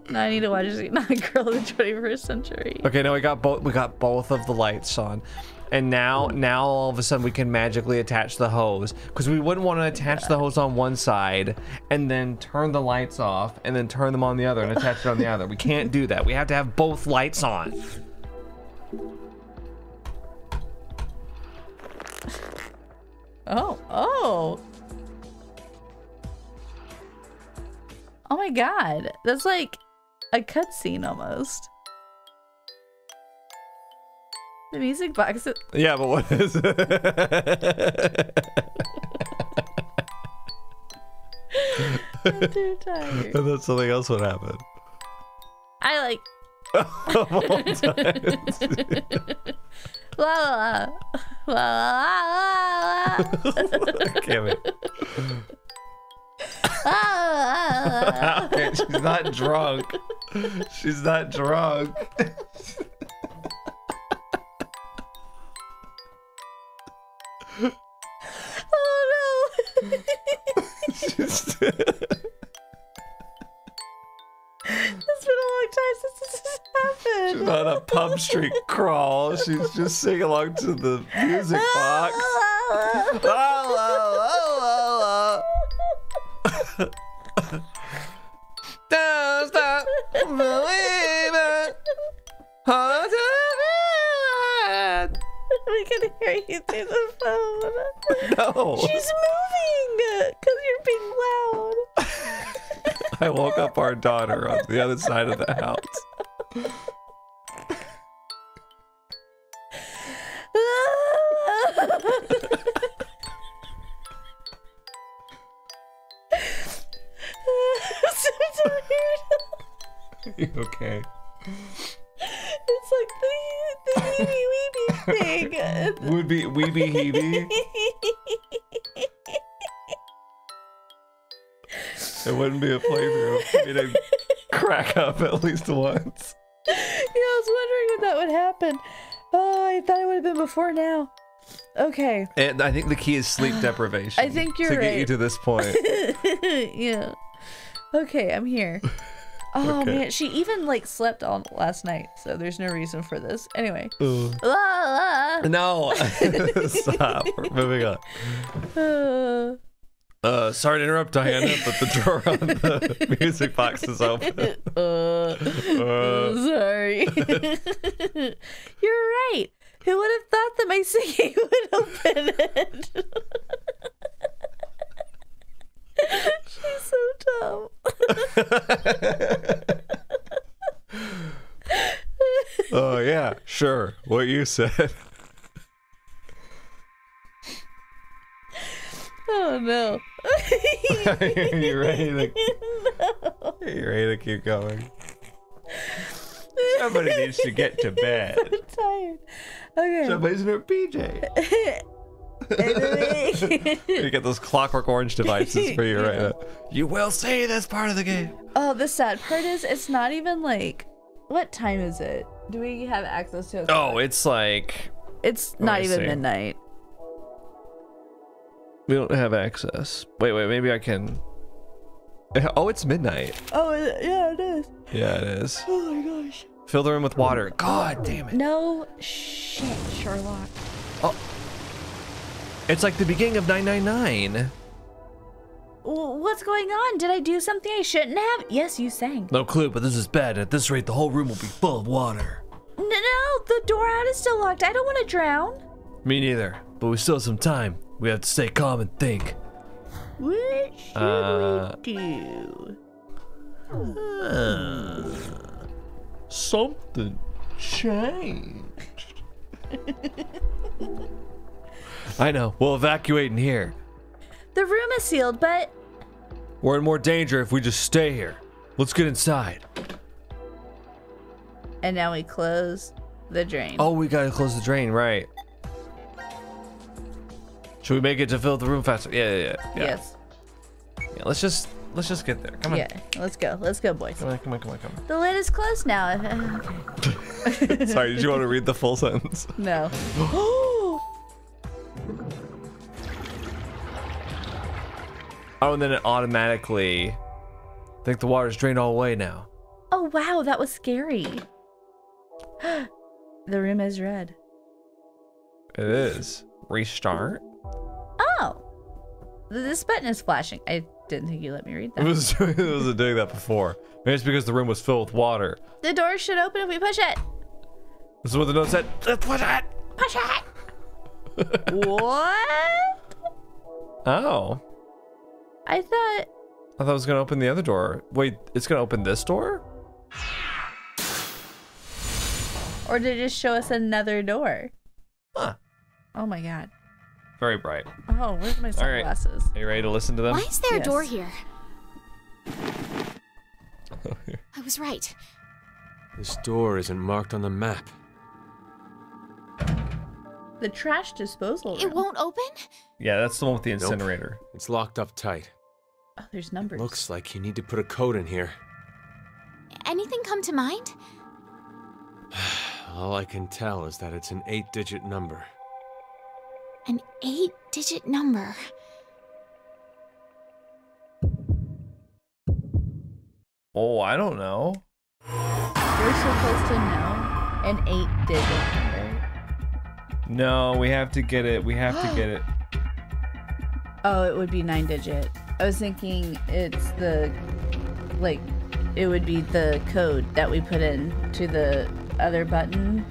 Now I need to watch Not Girl of the 21st Century. Okay, now we got both. We got both of the lights on, and now now all of a sudden we can magically attach the hose because we wouldn't want to attach the hose on one side and then turn the lights off and then turn them on the other and attach it on the other. We can't do that. We have to have both lights on. Oh, oh. Oh my god. That's like a cutscene almost. The music box. Yeah, but what is it? I'm too tired. and then something else would happen. I like times. la la la la la la Damn it. la la. She's not drunk. She's not drunk. Oh no. She's- It's been a long time since this has happened. She's not a pub street crawl. She's just singing along to the music box. La, la, la, la, la. Don't stop believing. How to be we can hear you through the phone. No. She's moving because you're being loud. I woke up our daughter on the other side of the house. I'm so. You okay? It's like the, the weeby weeby thing. Would be weeby heeby. It wouldn't be a playthrough for me to crack up at least once. yeah, I was wondering if that would happen. Oh, I thought it would have been before now. Okay. And I think the key is sleep deprivation. I think you're to get you to this point. yeah. Okay, I'm here. Oh Okay. man, she even like slept on last night, so there's no reason for this. Anyway. La, la. No, stop. We're moving on. Uh, Uh, sorry to interrupt, Diana, but the drawer on the music box is open. uh, Uh. sorry. You're right. Who would have thought that my singing would open it? She's so dumb. Oh yeah, sure. What you said. Oh no. you ready to? You ready to keep going? Somebody needs to get to bed. I'm tired. Okay. Somebody's in her PJ. You get those clockwork orange devices for you right now. You will see this part of the game. oh, the sad part is it's not even like what time is it? Do we have access to it? Oh, it's like it's not even see. midnight. we don't have access. Wait, wait, maybe I can. Oh, it's midnight. Oh, yeah, it is. Yeah, it is. Oh my gosh. Fill the room with water. God damn it. No shit, Sherlock. Oh. It's like the beginning of 999. What's going on? Did I do something I shouldn't have? Yes, you sang. No clue, but this is bad. At this rate, the whole room will be full of water. No, no, the door out is still locked. I don't want to drown. Me neither, but we still have some time. We have to stay calm and think. What should Uh, we do? Something changed. I know. We'll evacuate in here. The room is sealed, but We're in more danger if we just stay here. Let's get inside. And now we close the drain. Oh, we gotta close the drain, right? Should we make it to fill the room faster? Yeah, yeah, yeah. Yeah. Yes. Yeah, let's just let's just get there. Come on. Yeah. Let's go. Let's go, boys. Come on, come on, come on, come on. The lid is closed now. Sorry, did you want to read the full sentence? No. Oh, and then it automatically. I think the water's drained all away now. oh wow, that was scary. the room is red. It is. Restart. Oh. This button is flashing. I didn't think you let me read It that. was it was doing that before. Maybe it's because the room was filled with water. The door should open if we push it. This is what the note said. Let's put it. Push it. what? Oh, I thought I thought it was gonna open the other door. Wait, it's gonna open this door? Or did it just show us another door? Huh. Oh my god. Very bright. Oh, where's my All right. sunglasses? Are you ready to listen to them? Why is there Yes. a door here? I was right. This door isn't marked on the map. The trash disposal It won't open? yeah, that's the one with the incinerator. It's locked up tight. Oh, there's numbers. Looks like you need to put a code in here. Anything come to mind? All I can tell is that it's an eight digit number. An eight digit number. Oh, I don't know. We're supposed to know. An eight digit number. No, we have to get it. We have to get it. Oh, it would be nine digit. I was thinking it's the like it would be the code that we put in to the other button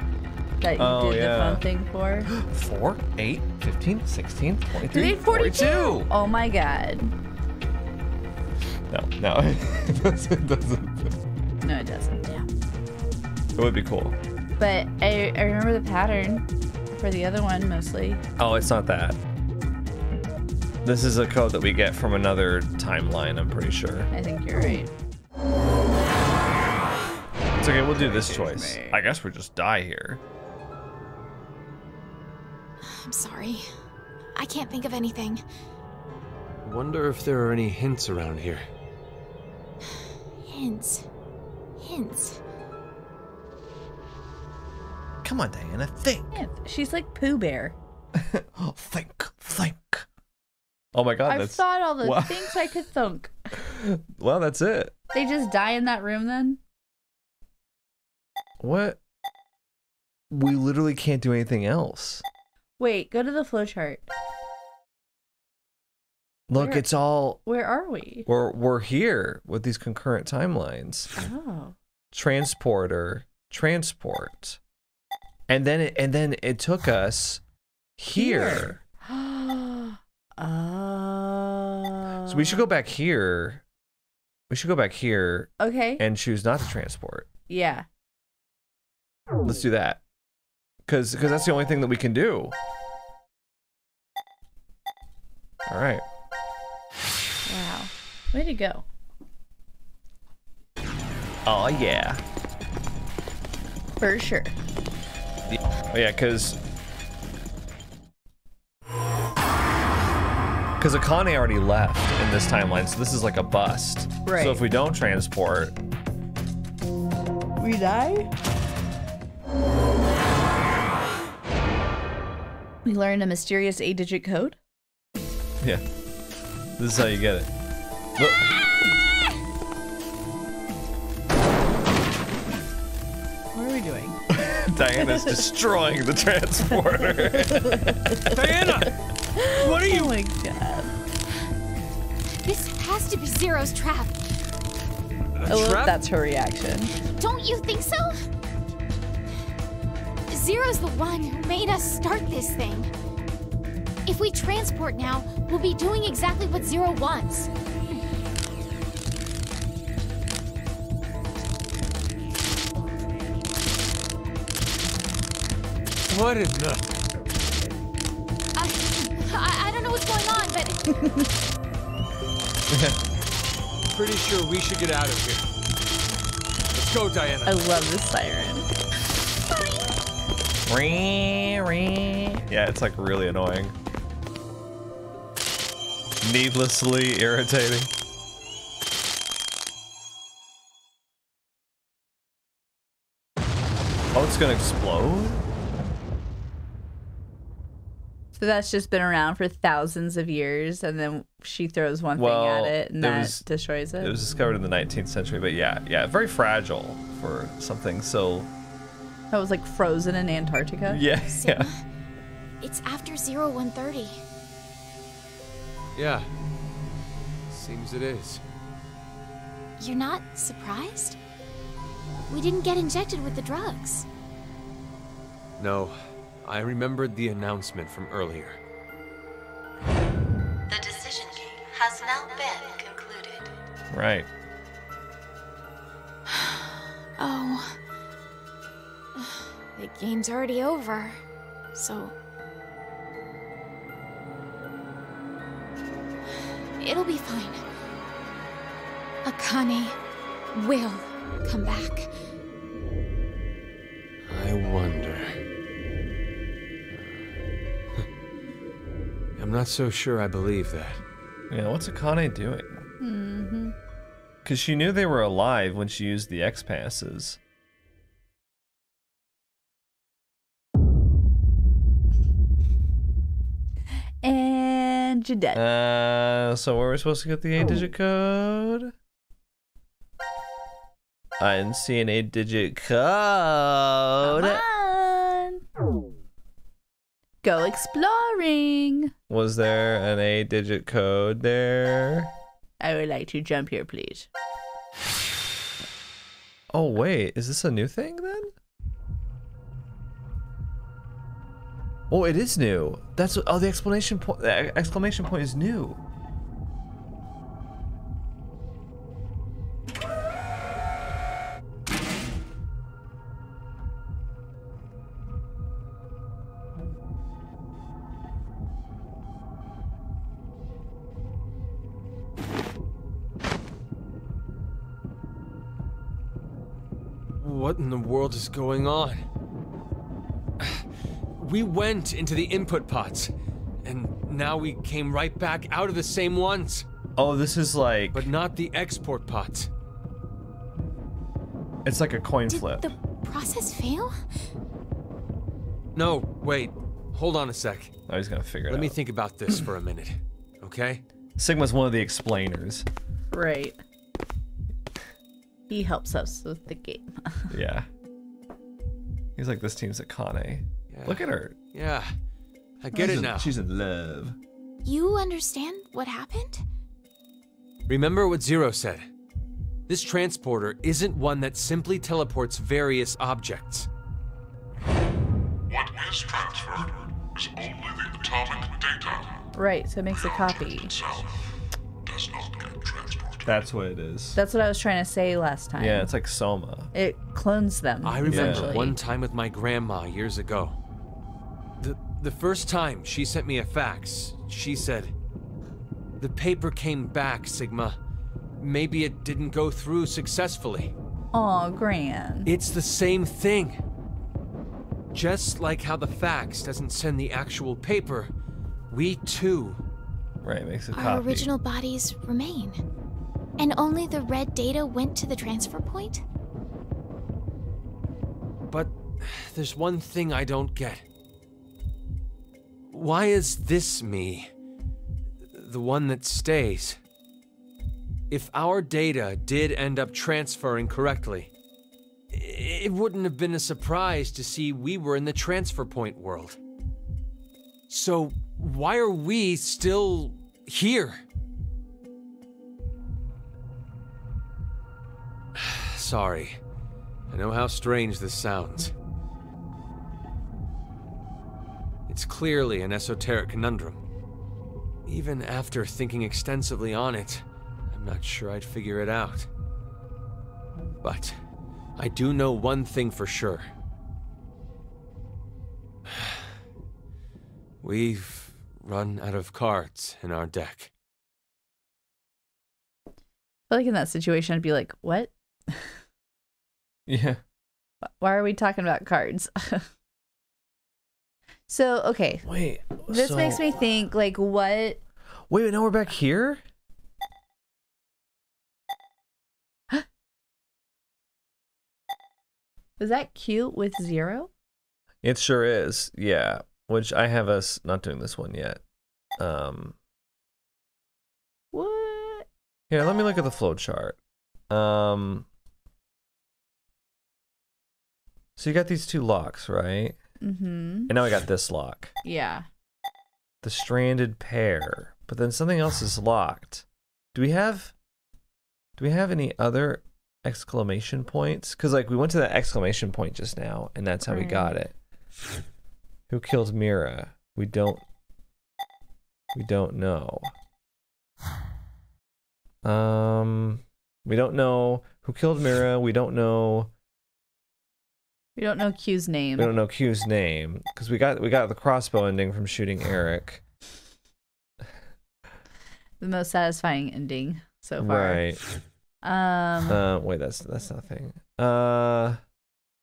that you Oh, did yeah. the phone thing for. 4, 8, 15, 16, 23, 342. 42. Oh my god. No, no. it doesn't, it doesn't. No, it doesn't. Yeah. It would be cool. But I, I remember the pattern for the other one mostly. Oh, it's not that. This is a code that we get from another timeline, I'm pretty sure. I think you're right. It's okay, we'll do this choice. I guess we just die here. I'm sorry. I can't think of anything. Wonder if there are any hints around here. Hints. Hints. Come on, Diana, think. Yeah, she's like Pooh Bear. Oh, think, think. Oh my god, I've that's thought all the Wow. things I could think. well, that's it. They just die in that room then? What? We literally can't do anything else. Wait, go to the flowchart. Look, Where- it's all Where are we? we're we're here with these concurrent timelines. Oh. Transporter, transport, and then it, and then it took us here. oh. So we should go back here. We should go back here Okay. and choose not to transport. yeah. Let's do that. Cause, cause that's the only thing that we can do. All right. Wow. Way to go. Oh yeah. For sure. Oh yeah, cause. Cause Akane already left in this timeline, so this is like a bust. Right. So if we don't transport, We die? We learned a mysterious eight digit code. yeah. This is how you get it. Look. What are we doing? Diana's destroying the transporter. Diana! What are you? Oh you? my god. This has to be Zero's trap. I love that's her reaction. Don't you think so? Zero's the one who made us start this thing. If we transport now, we'll be doing exactly what Zero wants. What in the? I, I, I don't know what's going on, but Pretty sure we should get out of here. Let's go, Diana. I love this siren. Yeah, it's like really annoying. Needlessly irritating. Oh, it's gonna explode? So that's just been around for thousands of years, and then she throws one Well, thing at it, and it that was- destroys it. It was discovered in the 19th century, but yeah, yeah, very fragile for something so. That was like frozen in Antarctica. Yeah, Sigma, yeah. it's after Zero 130. Yeah. Seems it is. You're not surprised? We didn't get injected with the drugs. No, I remembered the announcement from earlier. The decision game has now been concluded. Right. Oh. The game's already over. So. It'll be fine. Akane will come back. I wonder. I'm not so sure I believe that. Yeah, what's Akane doing? Mm-hmm. Because she knew they were alive when she used the X passes. And you're dead. Uh, so where are we supposed to get the eight digit code? I didn't see an eight-digit code. Come code. on. Go exploring. Was there an eight-digit code there? I would like to jump here, please. Oh wait, is this a new thing then? Oh, it is new. That's oh the explanation point. The exclamation point is new. What in the world is going on? We went into the input pods, and now we came right back out of the same ones, Oh, this is like but not the export pods. it's like a coin flip. Did flip. the process fail? No, wait. Hold on a sec. Oh, he's gonna figure it out. Let me think about this for a minute, okay? Sigma's one of the explainers. Right. He helps us with the game. Yeah. He's like this team's Akane. Yeah. Look at her. Yeah, I get She's it in- now. She's in love. You understand what happened? Remember what Zero said. This transporter isn't one that simply teleports various objects. What is transferred is only the atomic data. right, so it makes a copy. Does not get. That's what it is. That's what I was trying to say last time. Yeah, it's like Soma. It clones them. I remember essentially. one time with my grandma years ago. The the first time she sent me a fax, she said, "The paper came back, Sigma. Maybe it didn't go through successfully." Aw, Gran. It's the same thing. Just like how the fax doesn't send the actual paper, we too Right, makes a Our copy. original bodies remain. And only the red data went to the transfer point? But there's one thing I don't get. Why is this me the one that stays? If our data did end up transferring correctly, it wouldn't have been a surprise to see we were in the transfer point world. So, why are we still here? Sorry. I know how strange this sounds. It's clearly an esoteric conundrum. Even after thinking extensively on it, I'm not sure I'd figure it out. But I do know one thing for sure. We've run out of cards in our deck. I feel like in that situation, I'd be like, what? Yeah. Why are we talking about cards? so, okay. Wait. This so- makes me think, like, what? Wait, now we're back here? Was that cute with zero? It sure is. Yeah. Which I have us not doing this one yet. Um What? here, let me look at the flow chart. Um So you got these two locks, right? Mm-hmm. And now I got this lock. Yeah. The stranded pair. But then something else is locked. Do we have do we have any other exclamation points? Cuz like we went to that exclamation point just now and that's how we got it. Who killed Mira? We don't we don't know. Um we don't know who killed Mira. We don't know We don't know Q's name. we don't know Q's name because we got we got the crossbow ending from shooting Eric. The most satisfying ending so far. Right. Um, Uh, wait, that's that's nothing. Uh,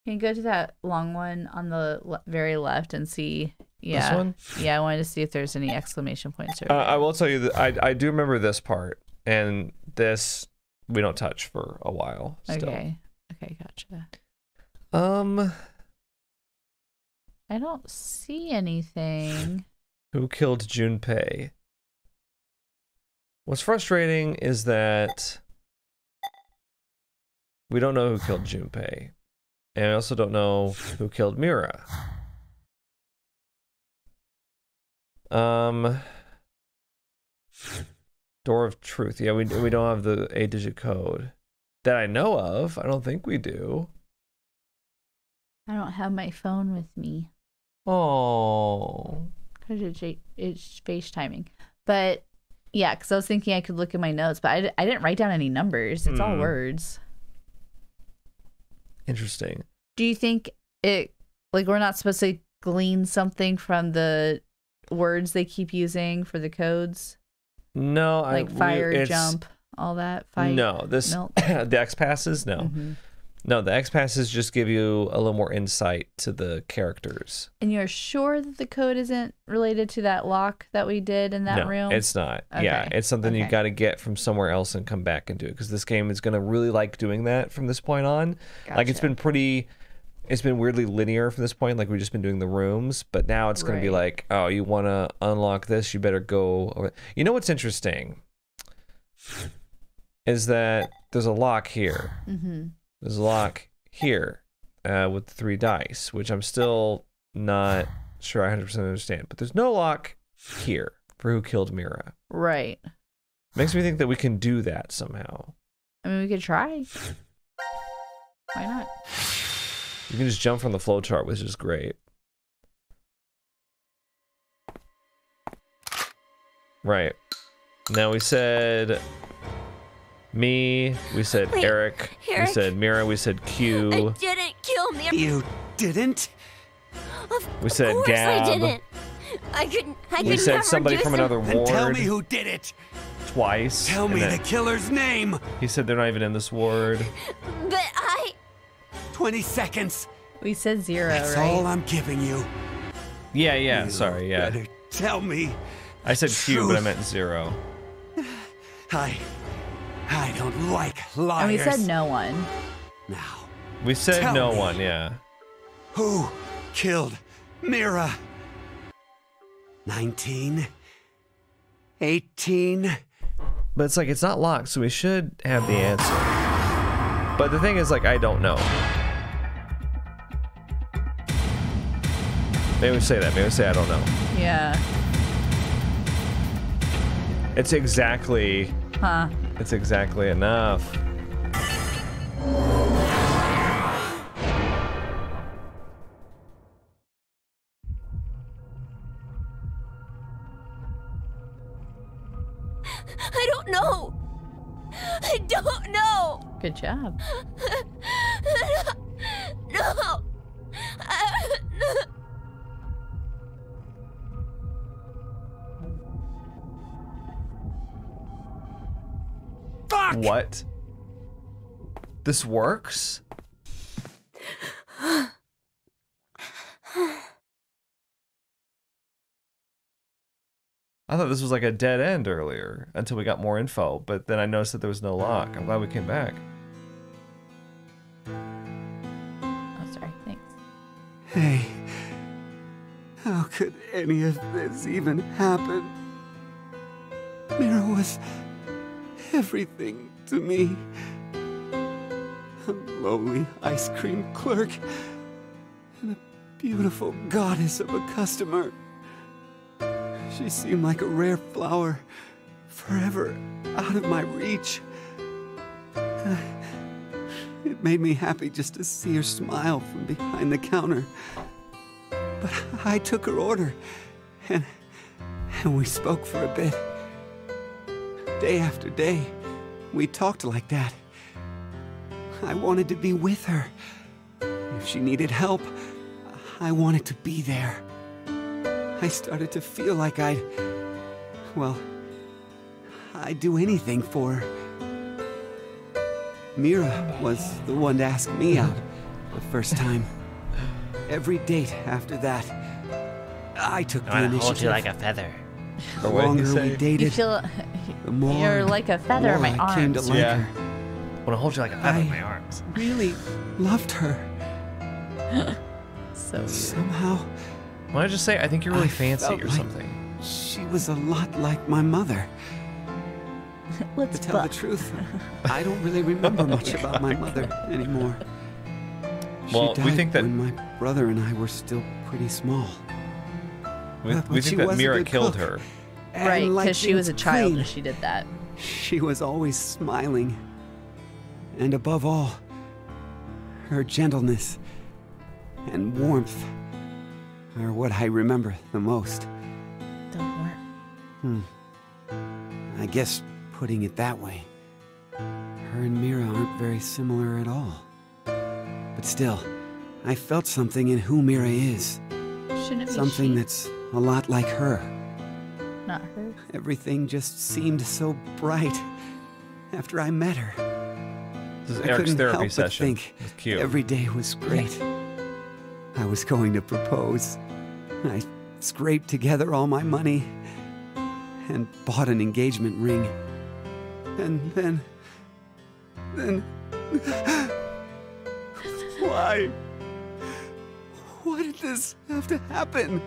can you go to that long one on the le- very left and see? Yeah. this one. Yeah, I wanted to see if there's any exclamation points. Or Uh, I will tell you that I I do remember this part, and this we don't touch for a while. Still. okay. Okay, gotcha. Um, I don't see anything. who killed Junpei? What's frustrating is that We don't know who killed Junpei. And I also don't know who killed Mira. Um Door of Truth. Yeah, we we don't have the eight digit code. That I know of. I don't think we do. I don't have my phone with me Oh. because it's, it's FaceTiming. But yeah, because I was thinking I could look at my notes, but I, I didn't write down any numbers. It's all Hmm. words. Interesting. Do you think it, like, we're not supposed to glean something from the words they keep using for the codes? No, Like we- fire, it's- jump, all that? Fight? No, this Milk? the X passes. No, Mhm. No, the X passes just give you a little more insight to the characters. And you're sure that the code isn't related to that lock that we did in that no, room? it's not. Yeah, it's something you okay. got to get from somewhere else and come back and do it because this game is gonna really like doing that from this point on. Like it's been pretty. It's been weirdly linear from this point. Like we've just been doing the rooms, but now it's gonna be like, oh, you want to unlock this, you better go. Over. You know what's interesting is that there's a lock here. Mm-hmm. There's a lock here uh, with the three dice, which I'm still not sure I 100% understand. But there's no lock here for who killed Mira. Right. Makes me think that we can do that somehow. I mean, we could try. Why not? You can just jump from the flowchart, which is great. Right. Now we said me, we said Wait, Eric, we said Mira, we said Q, I didn't kill me. You didn't? Of We said course Gab. I didn't. I couldn't. I we could said never somebody do from some- another Then ward tell me who did it. twice. Tell me the killer's name. He said they're not even in this ward. But I. 20 seconds. We said zero, That's right? all I'm giving you. Yeah, yeah, You sorry, yeah. Better tell me. I said Q, but I meant zero. I. I don't like liars. and we said no one. Now, We said Tell no me. one, yeah. who killed Mira? 19? 18? But it's like it's not locked, so we should have the answer. But the thing is, like, I don't know. Maybe we say that. Maybe we say I don't know. Yeah. It's exactly. Huh. It's exactly enough. I don't know. I don't know. Good job. Fuck! What? This works? I thought this was like a dead end earlier until we got more info, but then I noticed that there was no lock. I'm glad we came back. Oh, sorry. Thanks. Hey. How could any of this even happen? Mira was everything to me. A lowly ice cream clerk and a beautiful goddess of a customer. She seemed like a rare flower, forever out of my reach. It made me happy just to see her smile from behind the counter. But I took her order, and, and we spoke for a bit. Day after day, we talked like that. I wanted to be with her. If she needed help, I wanted to be there. I started to feel like I'd, well, I'd do anything for her. Mira was the one to ask me out the first time. Every date after that, I took the I wanna initiative. hold you like a feather. the Or what did he longer say? we You dated, feel the more you're like a feather in more my I came to arms. like Yeah. her. I want to hold you like a feather in my arms. Really loved her. So weird. Somehow, Why don't I just say I think you're really I fancy or like- something? she was a lot like my mother. Let's To tell the truth, I don't really remember oh much about my mother anymore. She Well, we think that- when my brother and I were still pretty small. We, we think that Mira killed cook. her. And Right, because she was a child when she did that. She was always smiling. And above all, her gentleness and warmth are what I remember the most. Don't worry. Hmm. I guess putting it that way, her and Mira aren't very similar at all. But still, I felt something in who Mira is. Shouldn't it be Something that's a lot like her. Not her? Everything just seemed so bright after I met her. This is I Eric's therapy help but session. think It's cute. Every day was great. I was going to propose. I scraped together all my money and bought an engagement ring. And then. Then. Why? Why did this have to happen?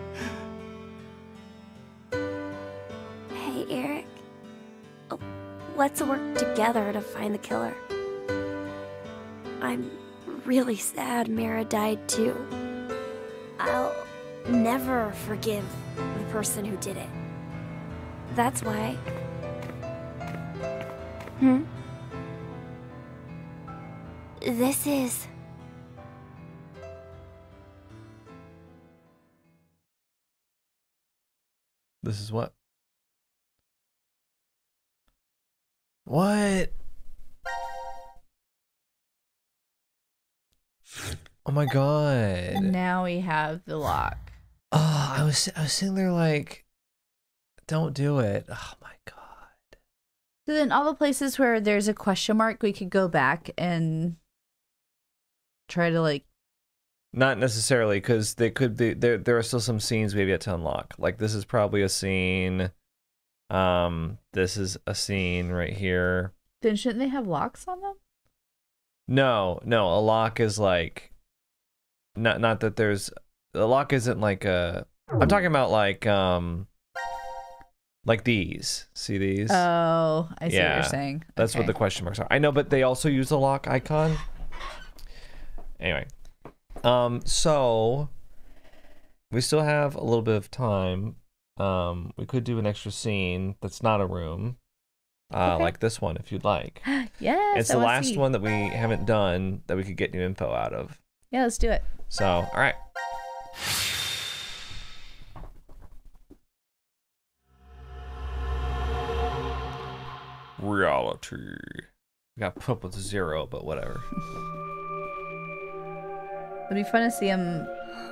Let's work together to find the killer. I'm really sad Mara died too. I'll never forgive the person who did it. That's why. Hmm? This is. This is what? What? Oh my god. And now we have the lock. Oh, I was I was sitting there like, don't do it. Oh my god. So then all the places where there's a question mark, we could go back and try to like Not necessarily, because they could be there. There are still some scenes we have yet to unlock. Like this is probably a scene. Um, this is a scene right here. then shouldn't they have locks on them? No, no, a lock is like, not not that there's a lock isn't like a. I'm talking about like um, like these. See these? Oh, I see what you're saying. That's what the question marks are. I know, but they also use the lock icon. Anyway, um, so we still have a little bit of time. Um, we could do an extra scene that's not a room, uh, Okay. like this one if you'd like. yes, it's I the last see. one that we haven't done that we could get new info out of. Yeah, let's do it. So, all right. Reality. We got put up with zero, but whatever. It'd be fun to see him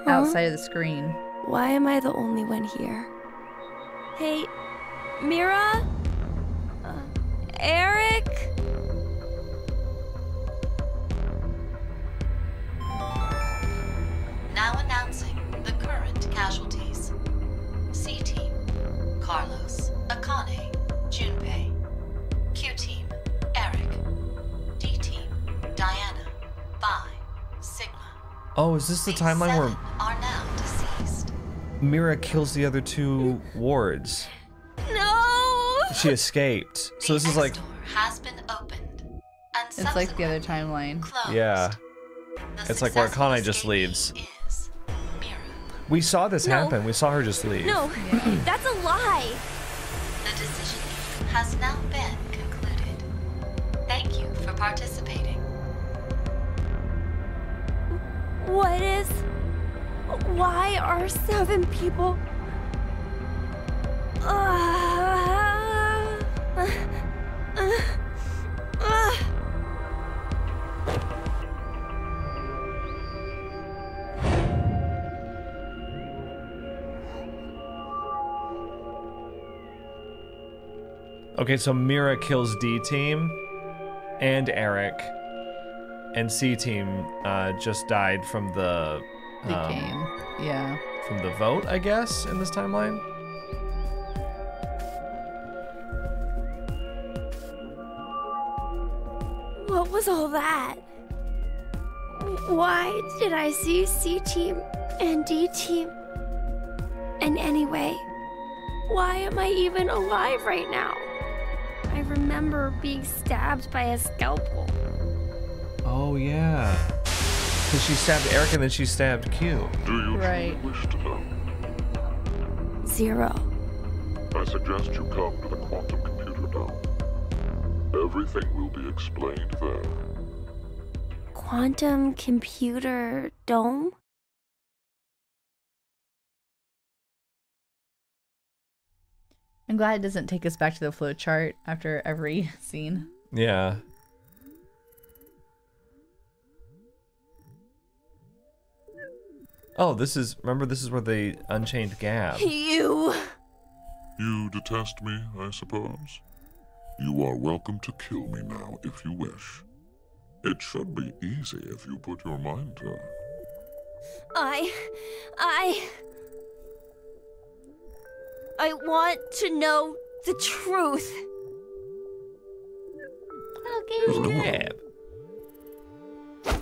Huh? outside of the screen. Why am I the only one here? Hey, Mira? Uh, Eric? Now announcing the current casualties. C Team, Carlos, Akane, Junpei. Q Team, Eric. D Team, Diana, Phi, Sigma. Oh, is this the timeline where... are now deceased. Mira kills the other two wards? No! She escaped. So this the is like, has been opened. And It's like the other timeline. Closed. yeah. The It's like where successful Akane just leaves. We saw this No. happen. We saw her just leave. No, that's a lie! The decision has now been concluded. Thank you for participating. What is. Why are seven people. Uh. Okay, so Mira kills D Team and Eric, and C Team uh, just died from the The um, game. Yeah. from the vote, I guess, in this timeline. What was all that? Why did I see C Team and D Team? And anyway, why am I even alive right now? I remember being stabbed by a scalpel. Oh yeah. Because she stabbed Eric and then she stabbed Q. Do you Right. truly wish to know? Zero. I suggest you come to the quantum computer now. Everything will be explained there. Quantum computer dome? I'm glad it doesn't take us back to the flow chart after every scene. Yeah. Oh, this is remember this is where they unchained Gab. You. You detest me, I suppose? You are welcome to kill me now if you wish. It should be easy if you put your mind to it. I. I. I want to know the truth. Who's Gab?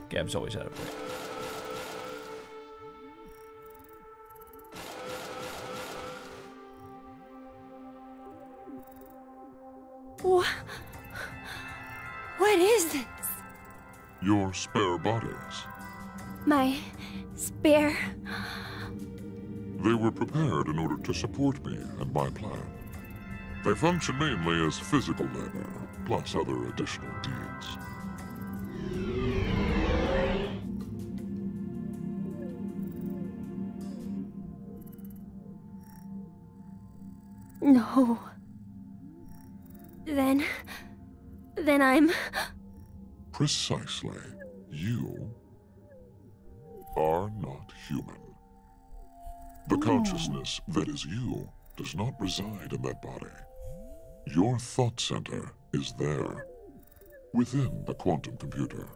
Gab's always out of break. Wha- What is this? Your spare bodies. My spare. They were prepared in order to support me and my plan. They function mainly as physical labor, plus other additional deeds. No. Then I'm. Precisely. You are not human. The oh. consciousness that is you does not reside in that body. Your thought center is there, within the quantum computer.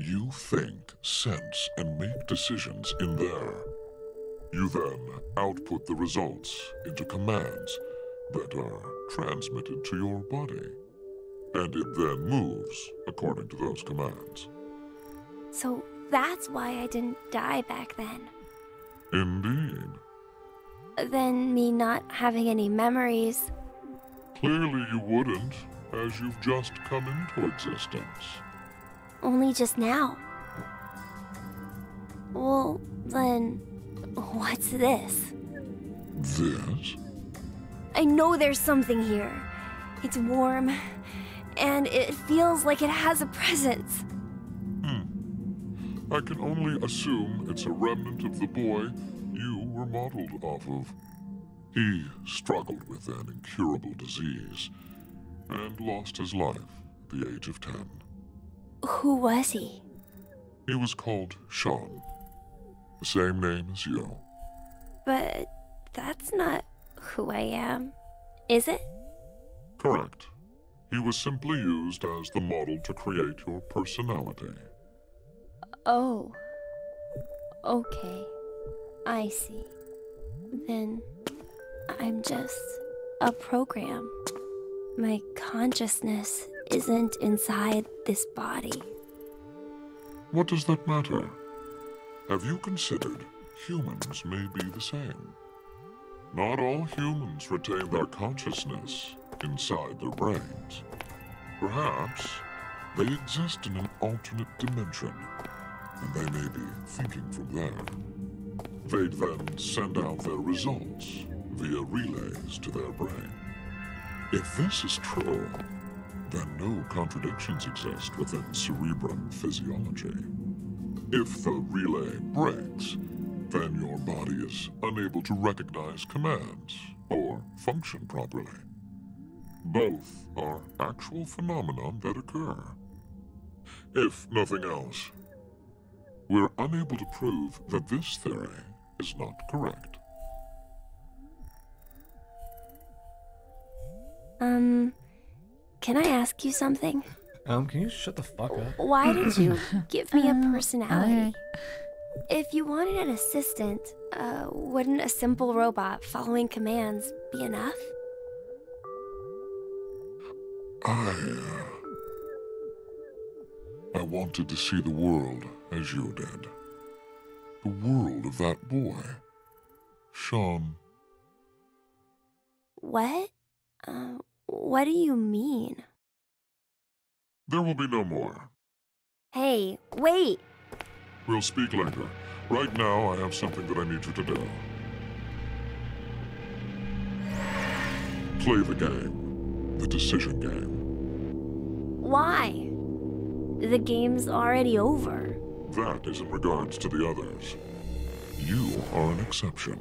You think, sense, and make decisions in there. You then output the results into commands that are transmitted to your body. And it then moves according to those commands. So that's why I didn't die back then. Indeed. Then me not having any memories. Clearly you wouldn't, as you've just come into existence. Only just now. Well, then. What's this? This? I know there's something here. It's warm, and it feels like it has a presence. Hmm. I can only assume it's a remnant of the boy you were modeled off of. He struggled with an incurable disease and lost his life at the age of 10. Who was he? He was called Sean, the same name as you. But that's not who I am, is it? Correct. He was simply used as the model to create your personality. Oh. Okay. I see. Then I'm just a program. My consciousness isn't inside this body. What does that matter? Have you considered humans may be the same? Not all humans retain their consciousness inside their brains. Perhaps they exist in an alternate dimension, and they may be thinking from there. They'd then send out their results via relays to their brain. If this is true, then no contradictions exist within cerebrum physiology. If the relay breaks, then your body is unable to recognize commands or function properly. Both are actual phenomena that occur. If nothing else, we're unable to prove that this theory is not correct. Um, can I ask you something? Um, can you shut the fuck up? Why did you give me a Um, personality? If you wanted an assistant, uh, wouldn't a simple robot following commands be enough? I. I wanted to see the world as you did. The world of that boy. Sean, What? Uh, What do you mean? There will be no more. Hey, wait! We'll speak later. Right now, I have something that I need you to do. Play the game. The decision game. Why? The game's already over. That is in regards to the others. You are an exception.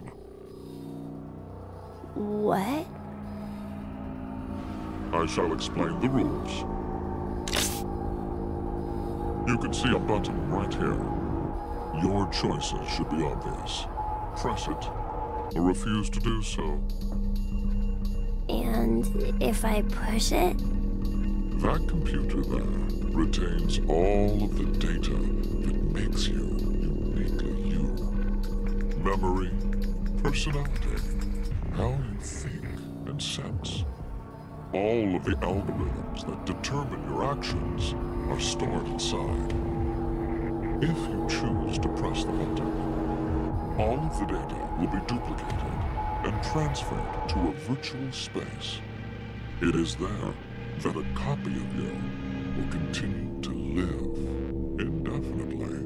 What? I shall explain the rules. You can see a button right here. Your choices should be obvious. Press it, or refuse to do so. And if I push it? That computer there retains all of the data that makes you uniquely you. Memory, personality, how you think and sense. All of the algorithms that determine your actions are stored inside. If you choose to press the button, all of the data will be duplicated and transferred to a virtual space. It is there that a copy of you will continue to live indefinitely.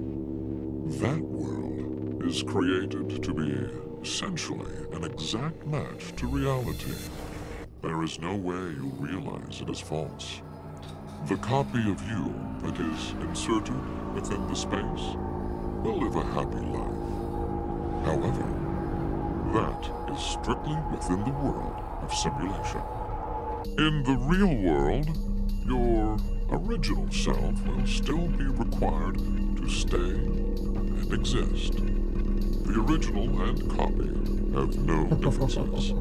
That world is created to be essentially an exact match to reality. There is no way you realize it is false. The copy of you that is inserted within the space will live a happy life. However, that is strictly within the world of simulation. In the real world, your original self will still be required to stay and exist. The original and copy have no differences.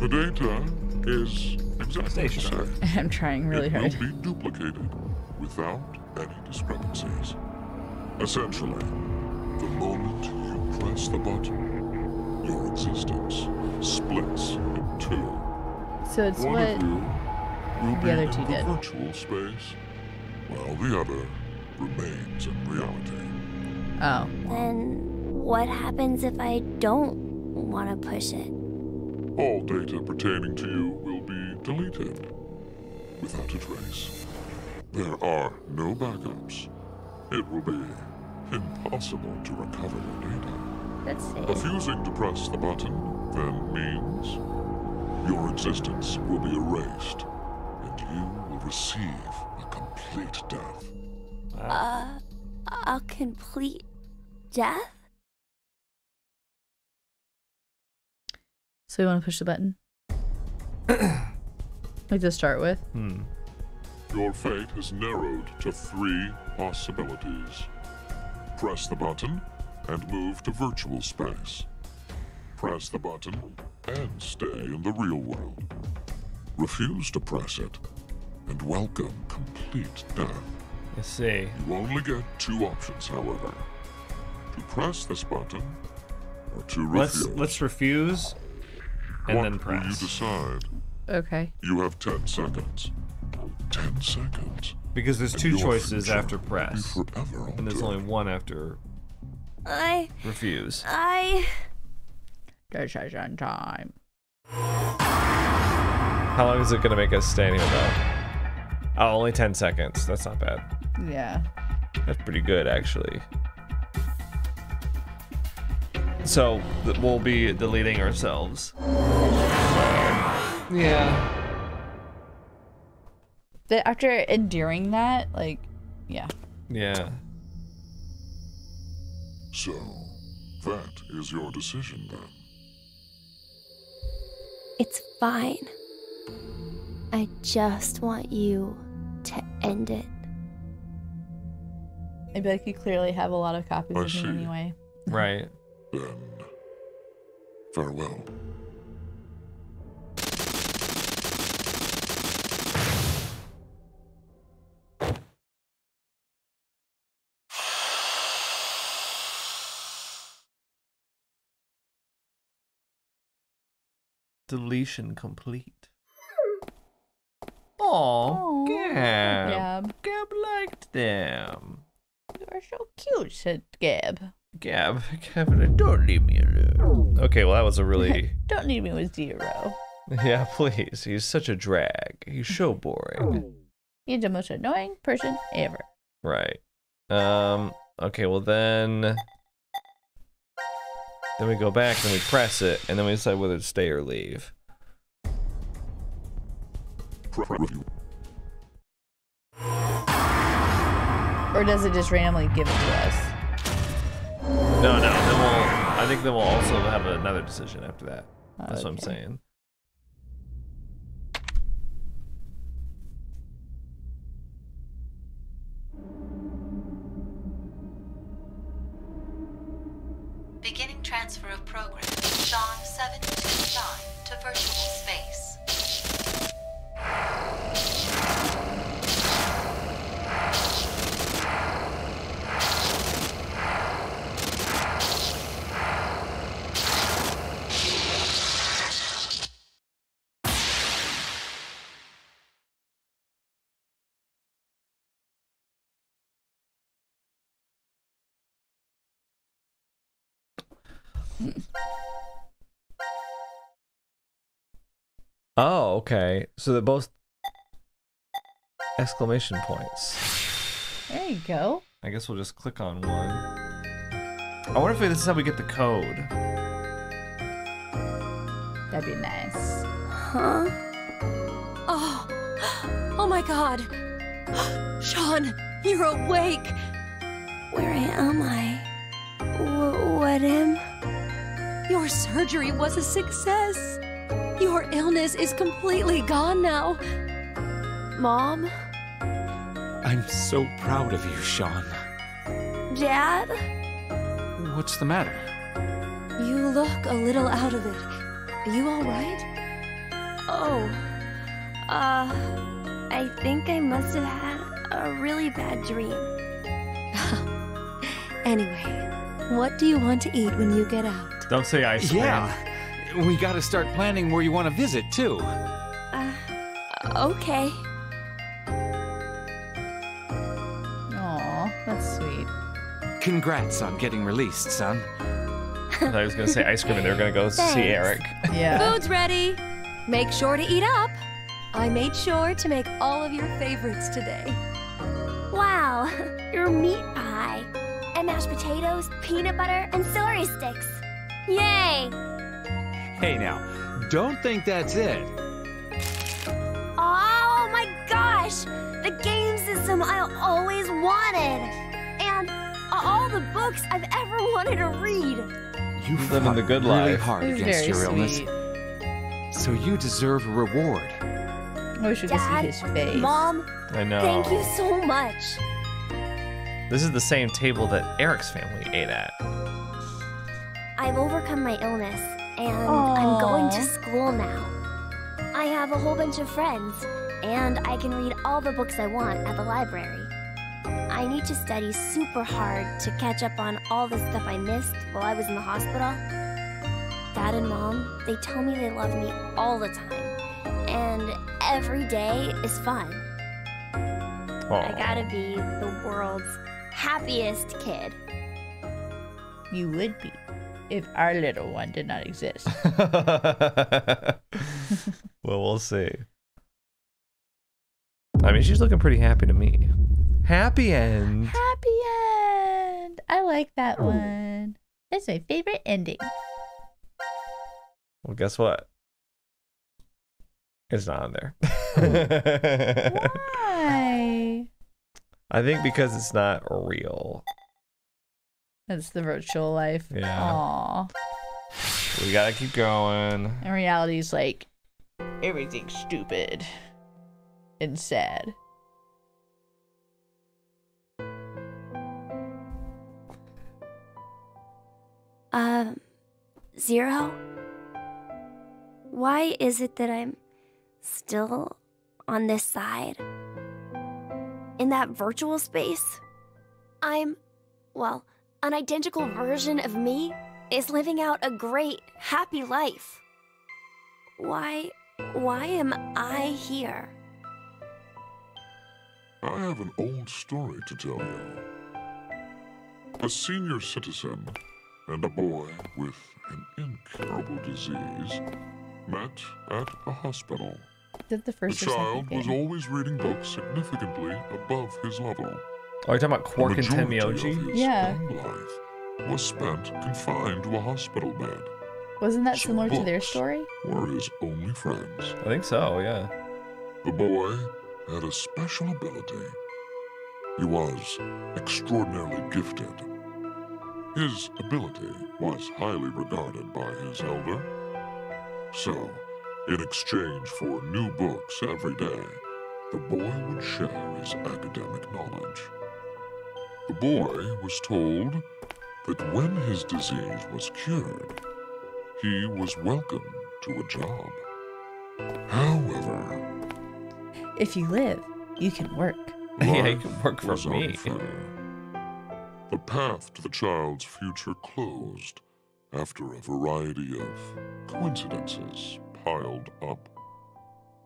The data is exactly the same. I'm trying really it hard. will be duplicated without any discrepancies. Essentially, the moment you press the button, your existence splits in two. So it's One what of you will the be other in two the did. virtual space, while the other remains in reality. Oh. Then what happens if I don't want to push it? All data pertaining to you will be deleted without a trace. There are no backups. It will be impossible to recover your data. That's it. Refusing to press the button then means your existence will be erased and you will receive a complete death. Uh, a complete death? So you want to push the button? like to start with? Hmm. Your fate is narrowed to three possibilities. Press the button and move to virtual space. Press the button and stay in the real world. Refuse to press it and welcome complete death. Let's see. You only get two options, however. To press this button or to Let's refuse. let's refuse and what then will you decide? Okay. You have 10 seconds. 10 seconds. Because there's And two choices after press. forever And there's only one after I. refuse. I. Decision time. How long is it gonna make us stand here though? Oh, only 10 seconds. That's not bad. Yeah. That's pretty good, actually. So we'll be deleting ourselves. Yeah. But after enduring that, like, yeah. Yeah. So, that is your decision then. It's fine. I just want you to end it. I'd be like, you clearly have a lot of copies I of see. me anyway. Right. Then, farewell. Deletion complete. Oh, Gab. Gab. Gab liked them. You are so cute, said Gab. Gab, Gab, don't leave me alone. Okay, well that was a really Don't leave me with zero. Yeah, please. He's such a drag. He's so boring. He's the most annoying person ever. Right. Um. Okay. Well then. Then we go back and we press it, and then we decide whether to stay or leave. Or does it just randomly give it to us? No, no. Then we'll. I think then we'll also have another decision after that. That's what I'm saying. Program. Sean 729 to virtual space. Oh, okay. So they're both exclamation points. There you go. I guess we'll just click on one. I wonder if this is how we get the code. That'd be nice. Huh? Oh, oh my god. Sean, you're awake. Where am I? W- what am? Your surgery was a success. Your illness is completely gone now. Mom? I'm so proud of you, Sean. Dad? What's the matter? You look a little out of it. Are you alright? Oh. Uh, I think I must have had a really bad dream. Anyway, what do you want to eat when you get out? Don't say ice cream. Yeah. We gotta start planning where you want to visit, too. Uh, okay. Aw, that's sweet. Congrats on getting released, son. I thought I was gonna say ice cream, and they were gonna go see Eric. Yeah. Food's ready. Make sure to eat up. I made sure to make all of your favorites today. Wow, your meat pie. And mashed potatoes, peanut butter, and celery sticks. Yay! Hey now, don't think that's it. Oh my gosh! The game system I always wanted! And all the books I've ever wanted to read! You Living fought the good really life. hard This against very your illness, sweet. so you deserve a reward. I wish we could see Dad, his face. Mom, I know. thank you so much. This is the same table that Eric's family ate at. I've overcome my illness, and I'm going to school now. I have a whole bunch of friends, and I can read all the books I want at the library. I need to study super hard to catch up on all the stuff I missed while I was in the hospital. Dad and Mom, they tell me they love me all the time, and every day is fun. I gotta be the world's happiest kid. You would be if our little one did not exist. well, we'll see. I mean, she's looking pretty happy to me. Happy end. Happy end. I like that one. That's my favorite ending. Well, guess what? It's not on there. Why? I think because it's not real. That's the virtual life. Yeah. Aw. We gotta keep going. And reality's like everything's stupid and sad. Um, Zero? Why is it that I'm still on this side? In that virtual space? I'm, well, an identical version of me is living out a great, happy life. Why, why am I here? I have an old story to tell you. A senior citizen and a boy with an incurable disease met at a hospital. Did the The first or child was always reading books significantly above his level. Are you talking about Quark and The majority Tenmyouji? Yeah. life was spent confined to a hospital bed. Wasn't that So similar to their story? Were his only friends. I think so, yeah. The boy had a special ability. He was extraordinarily gifted. His ability was highly regarded by his elder. So, in exchange for new books every day, the boy would share his academic knowledge. The boy was told that when his disease was cured, he was welcome to a job. However, If you live, you can work. Yeah, you can work for me. unfair. The path to the child's future closed after a variety of coincidences piled up.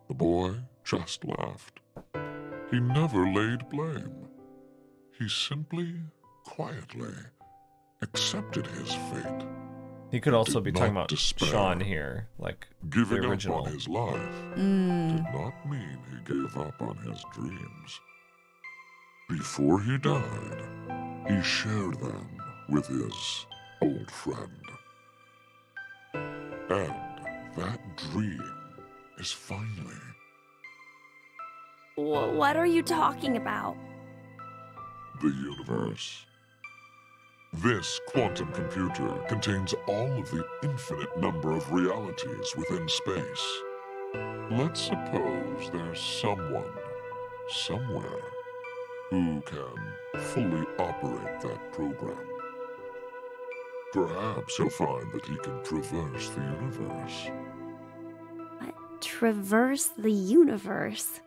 The boy just laughed. He never laid blame. He simply, quietly accepted his fate, He could also be talking about despair. Sean here, like giving the up on his life. Mm. did not mean he gave up on his dreams. Before he died, he shared them with his old friend. And that dream is finally what are you talking about? the universe. This quantum computer contains all of the infinite number of realities within space. Let's suppose there's someone, somewhere, who can fully operate that program. Perhaps he'll find that he can traverse the universe. Traverse the universe?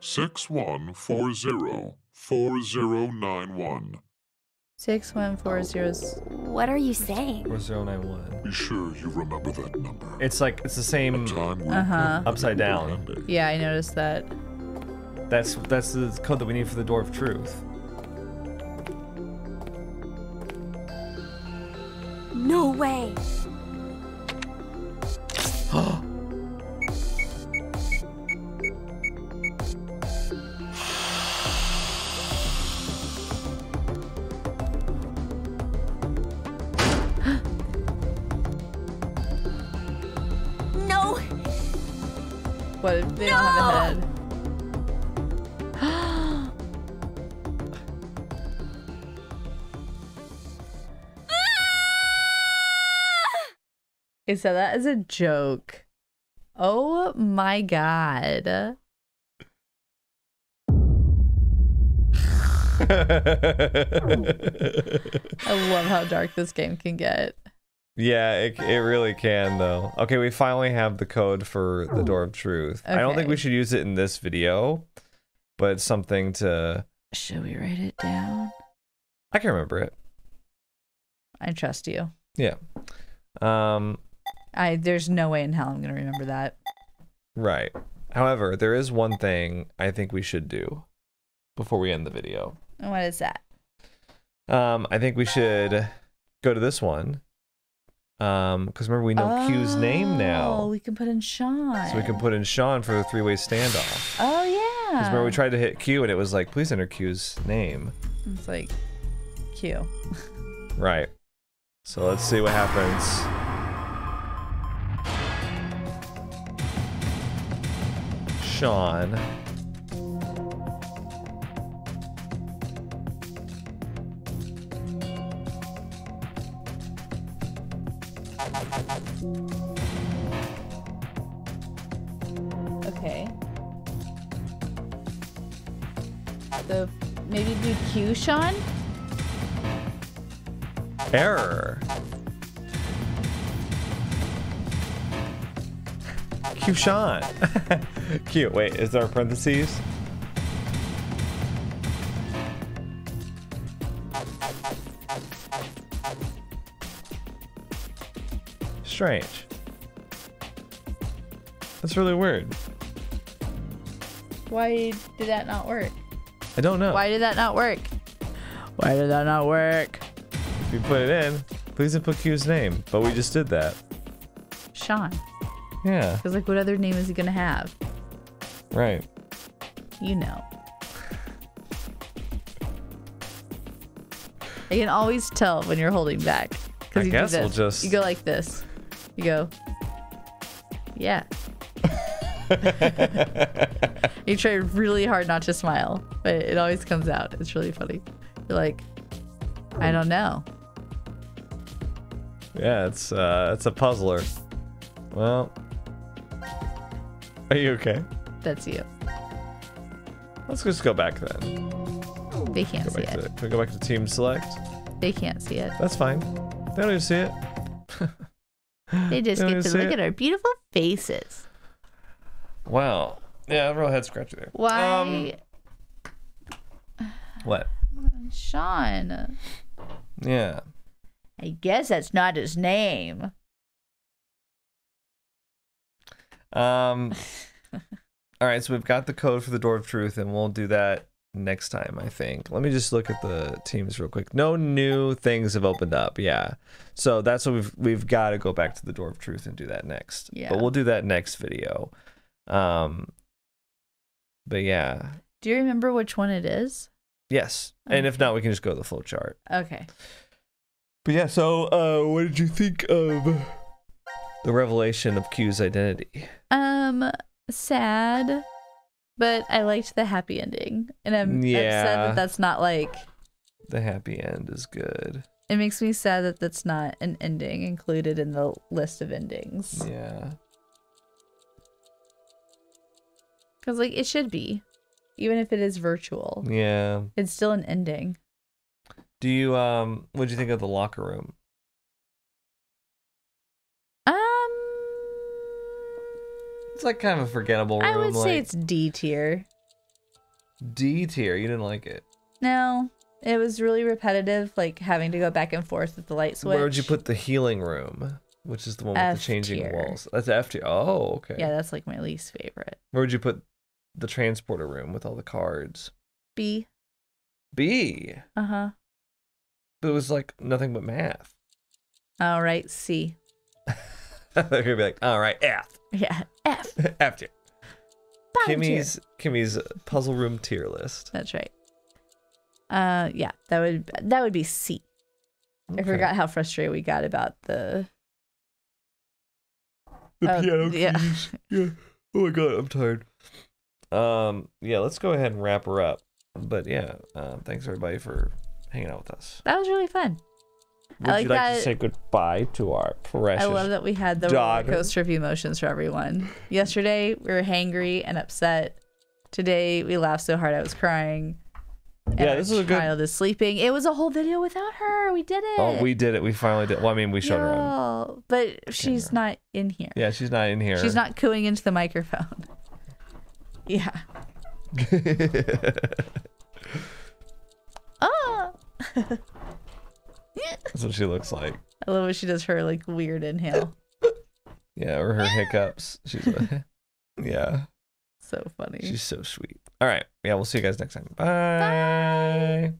6140 6091. 6140. What are you saying? 4091. Be sure you remember that number. It's like, it's the same uh-huh. upside down. Yeah, I noticed that. That's, that's the code that we need for the Door of Truth. No way! What if they don't have a head? He said that as a joke. Oh my god. I love how dark this game can get. Yeah, it, it really can though. Okay, we finally have the code for the door of truth. I don't think we should use it in this video, but it's something to Should we write it down? I can remember it. I trust you. Yeah. Um I there's no way in hell I'm gonna remember that. right. However, there is one thing I think we should do before we end the video. And what is that? Um I think we should go to this one. Um because remember we know Q's name now. Oh, now. we can put in Sean. So we can put in Sean for the three-way standoff. Oh yeah. Because remember we tried to hit Q and it was like, please enter Q's name. It's like Q. Right. So let's see what happens. Sean. Okay. So maybe do Q Sean? Error. Q Sean. Q. Wait, is there parentheses? Strange. That's really weird. Why did that not work? I don't know. Why did that not work? Why did that not work? If you put it in, please input Q's name. But we just did that. Sean. Yeah, Because like, what other name is he gonna have? right. You know. I can always tell when you're holding back. I Because you guess do we'll this. just- You go like this. You go. Yeah. you try really hard not to smile, but it always comes out. It's really funny. You're like, I don't know. Yeah, it's uh, it's a puzzler. Well, are you okay? That's you. Let's just go back then. They can't Go see it. to, can we go back to team select? They can't see it. That's fine. They don't even see it. They just don't get to look it. at our beautiful faces. Wow. Yeah, real head scratcher there. Why, Um, what? Sean? Yeah. I guess that's not his name. Um. all right, so we've got the code for the door of truth, and we'll do that next time. I think. Let me just look at the teams real quick. No new things have opened up. Yeah. So that's what we've we've got to go back to the door of truth and do that next. Yeah. But we'll do that next video. Um. But yeah. Do you remember which one it is? Yes. And if not, we can just go to the flow chart. Okay. But yeah, so uh what did you think of the revelation of Q's identity? Um, sad, but I liked the happy ending, and I'm upset that that's not like. The happy end is good. It makes me sad that that's not an ending included in the list of endings. Yeah. Because like it should be, even if it is virtual, Yeah. it's still an ending. Do you um what do you think of the locker room? It's like kind of a forgettable room. I would like say it's D tier. D tier. You didn't like it. No, it was really repetitive, like having to go back and forth with the light switch. Where would you put the healing room? Which is the one with F the changing tier. walls. That's F tier. Oh, okay. Yeah, that's like my least favorite. Where would you put the transporter room with all the cards? B. B. Uh huh. But it was like nothing but math. All right, C. They're gonna be like, all right, F. Yeah, F. F tier. Bottom tier. Kimmy's Kimmy's puzzle room tier list. That's right. Uh, yeah, that would that would be C. I Okay. forgot how frustrated we got about the The Oh, piano yeah. keys. Yeah. Oh my god, I'm tired. Um. Yeah. Let's go ahead and wrap her up. But yeah. Um. Thanks everybody for hanging out with us. That was really fun. Would I like you like that. to say goodbye to our precious? I love that we had the daughter? roller coaster of emotions for everyone. Yesterday we were hangry and upset. Today we laughed so hard I was crying. And Yeah, this is a good- child is sleeping. It was a whole video without her. We did oh, it. Oh, we did it. We finally did. Well, I mean, we showed her on. But she's not in here. Yeah, she's not in here. She's not cooing into the microphone. Yeah. Oh. That's what she looks like. I love when she does her like weird inhale. Yeah, or her hiccups. She's a, yeah. So funny. She's so sweet. All right. Yeah, we'll see you guys next time. Bye.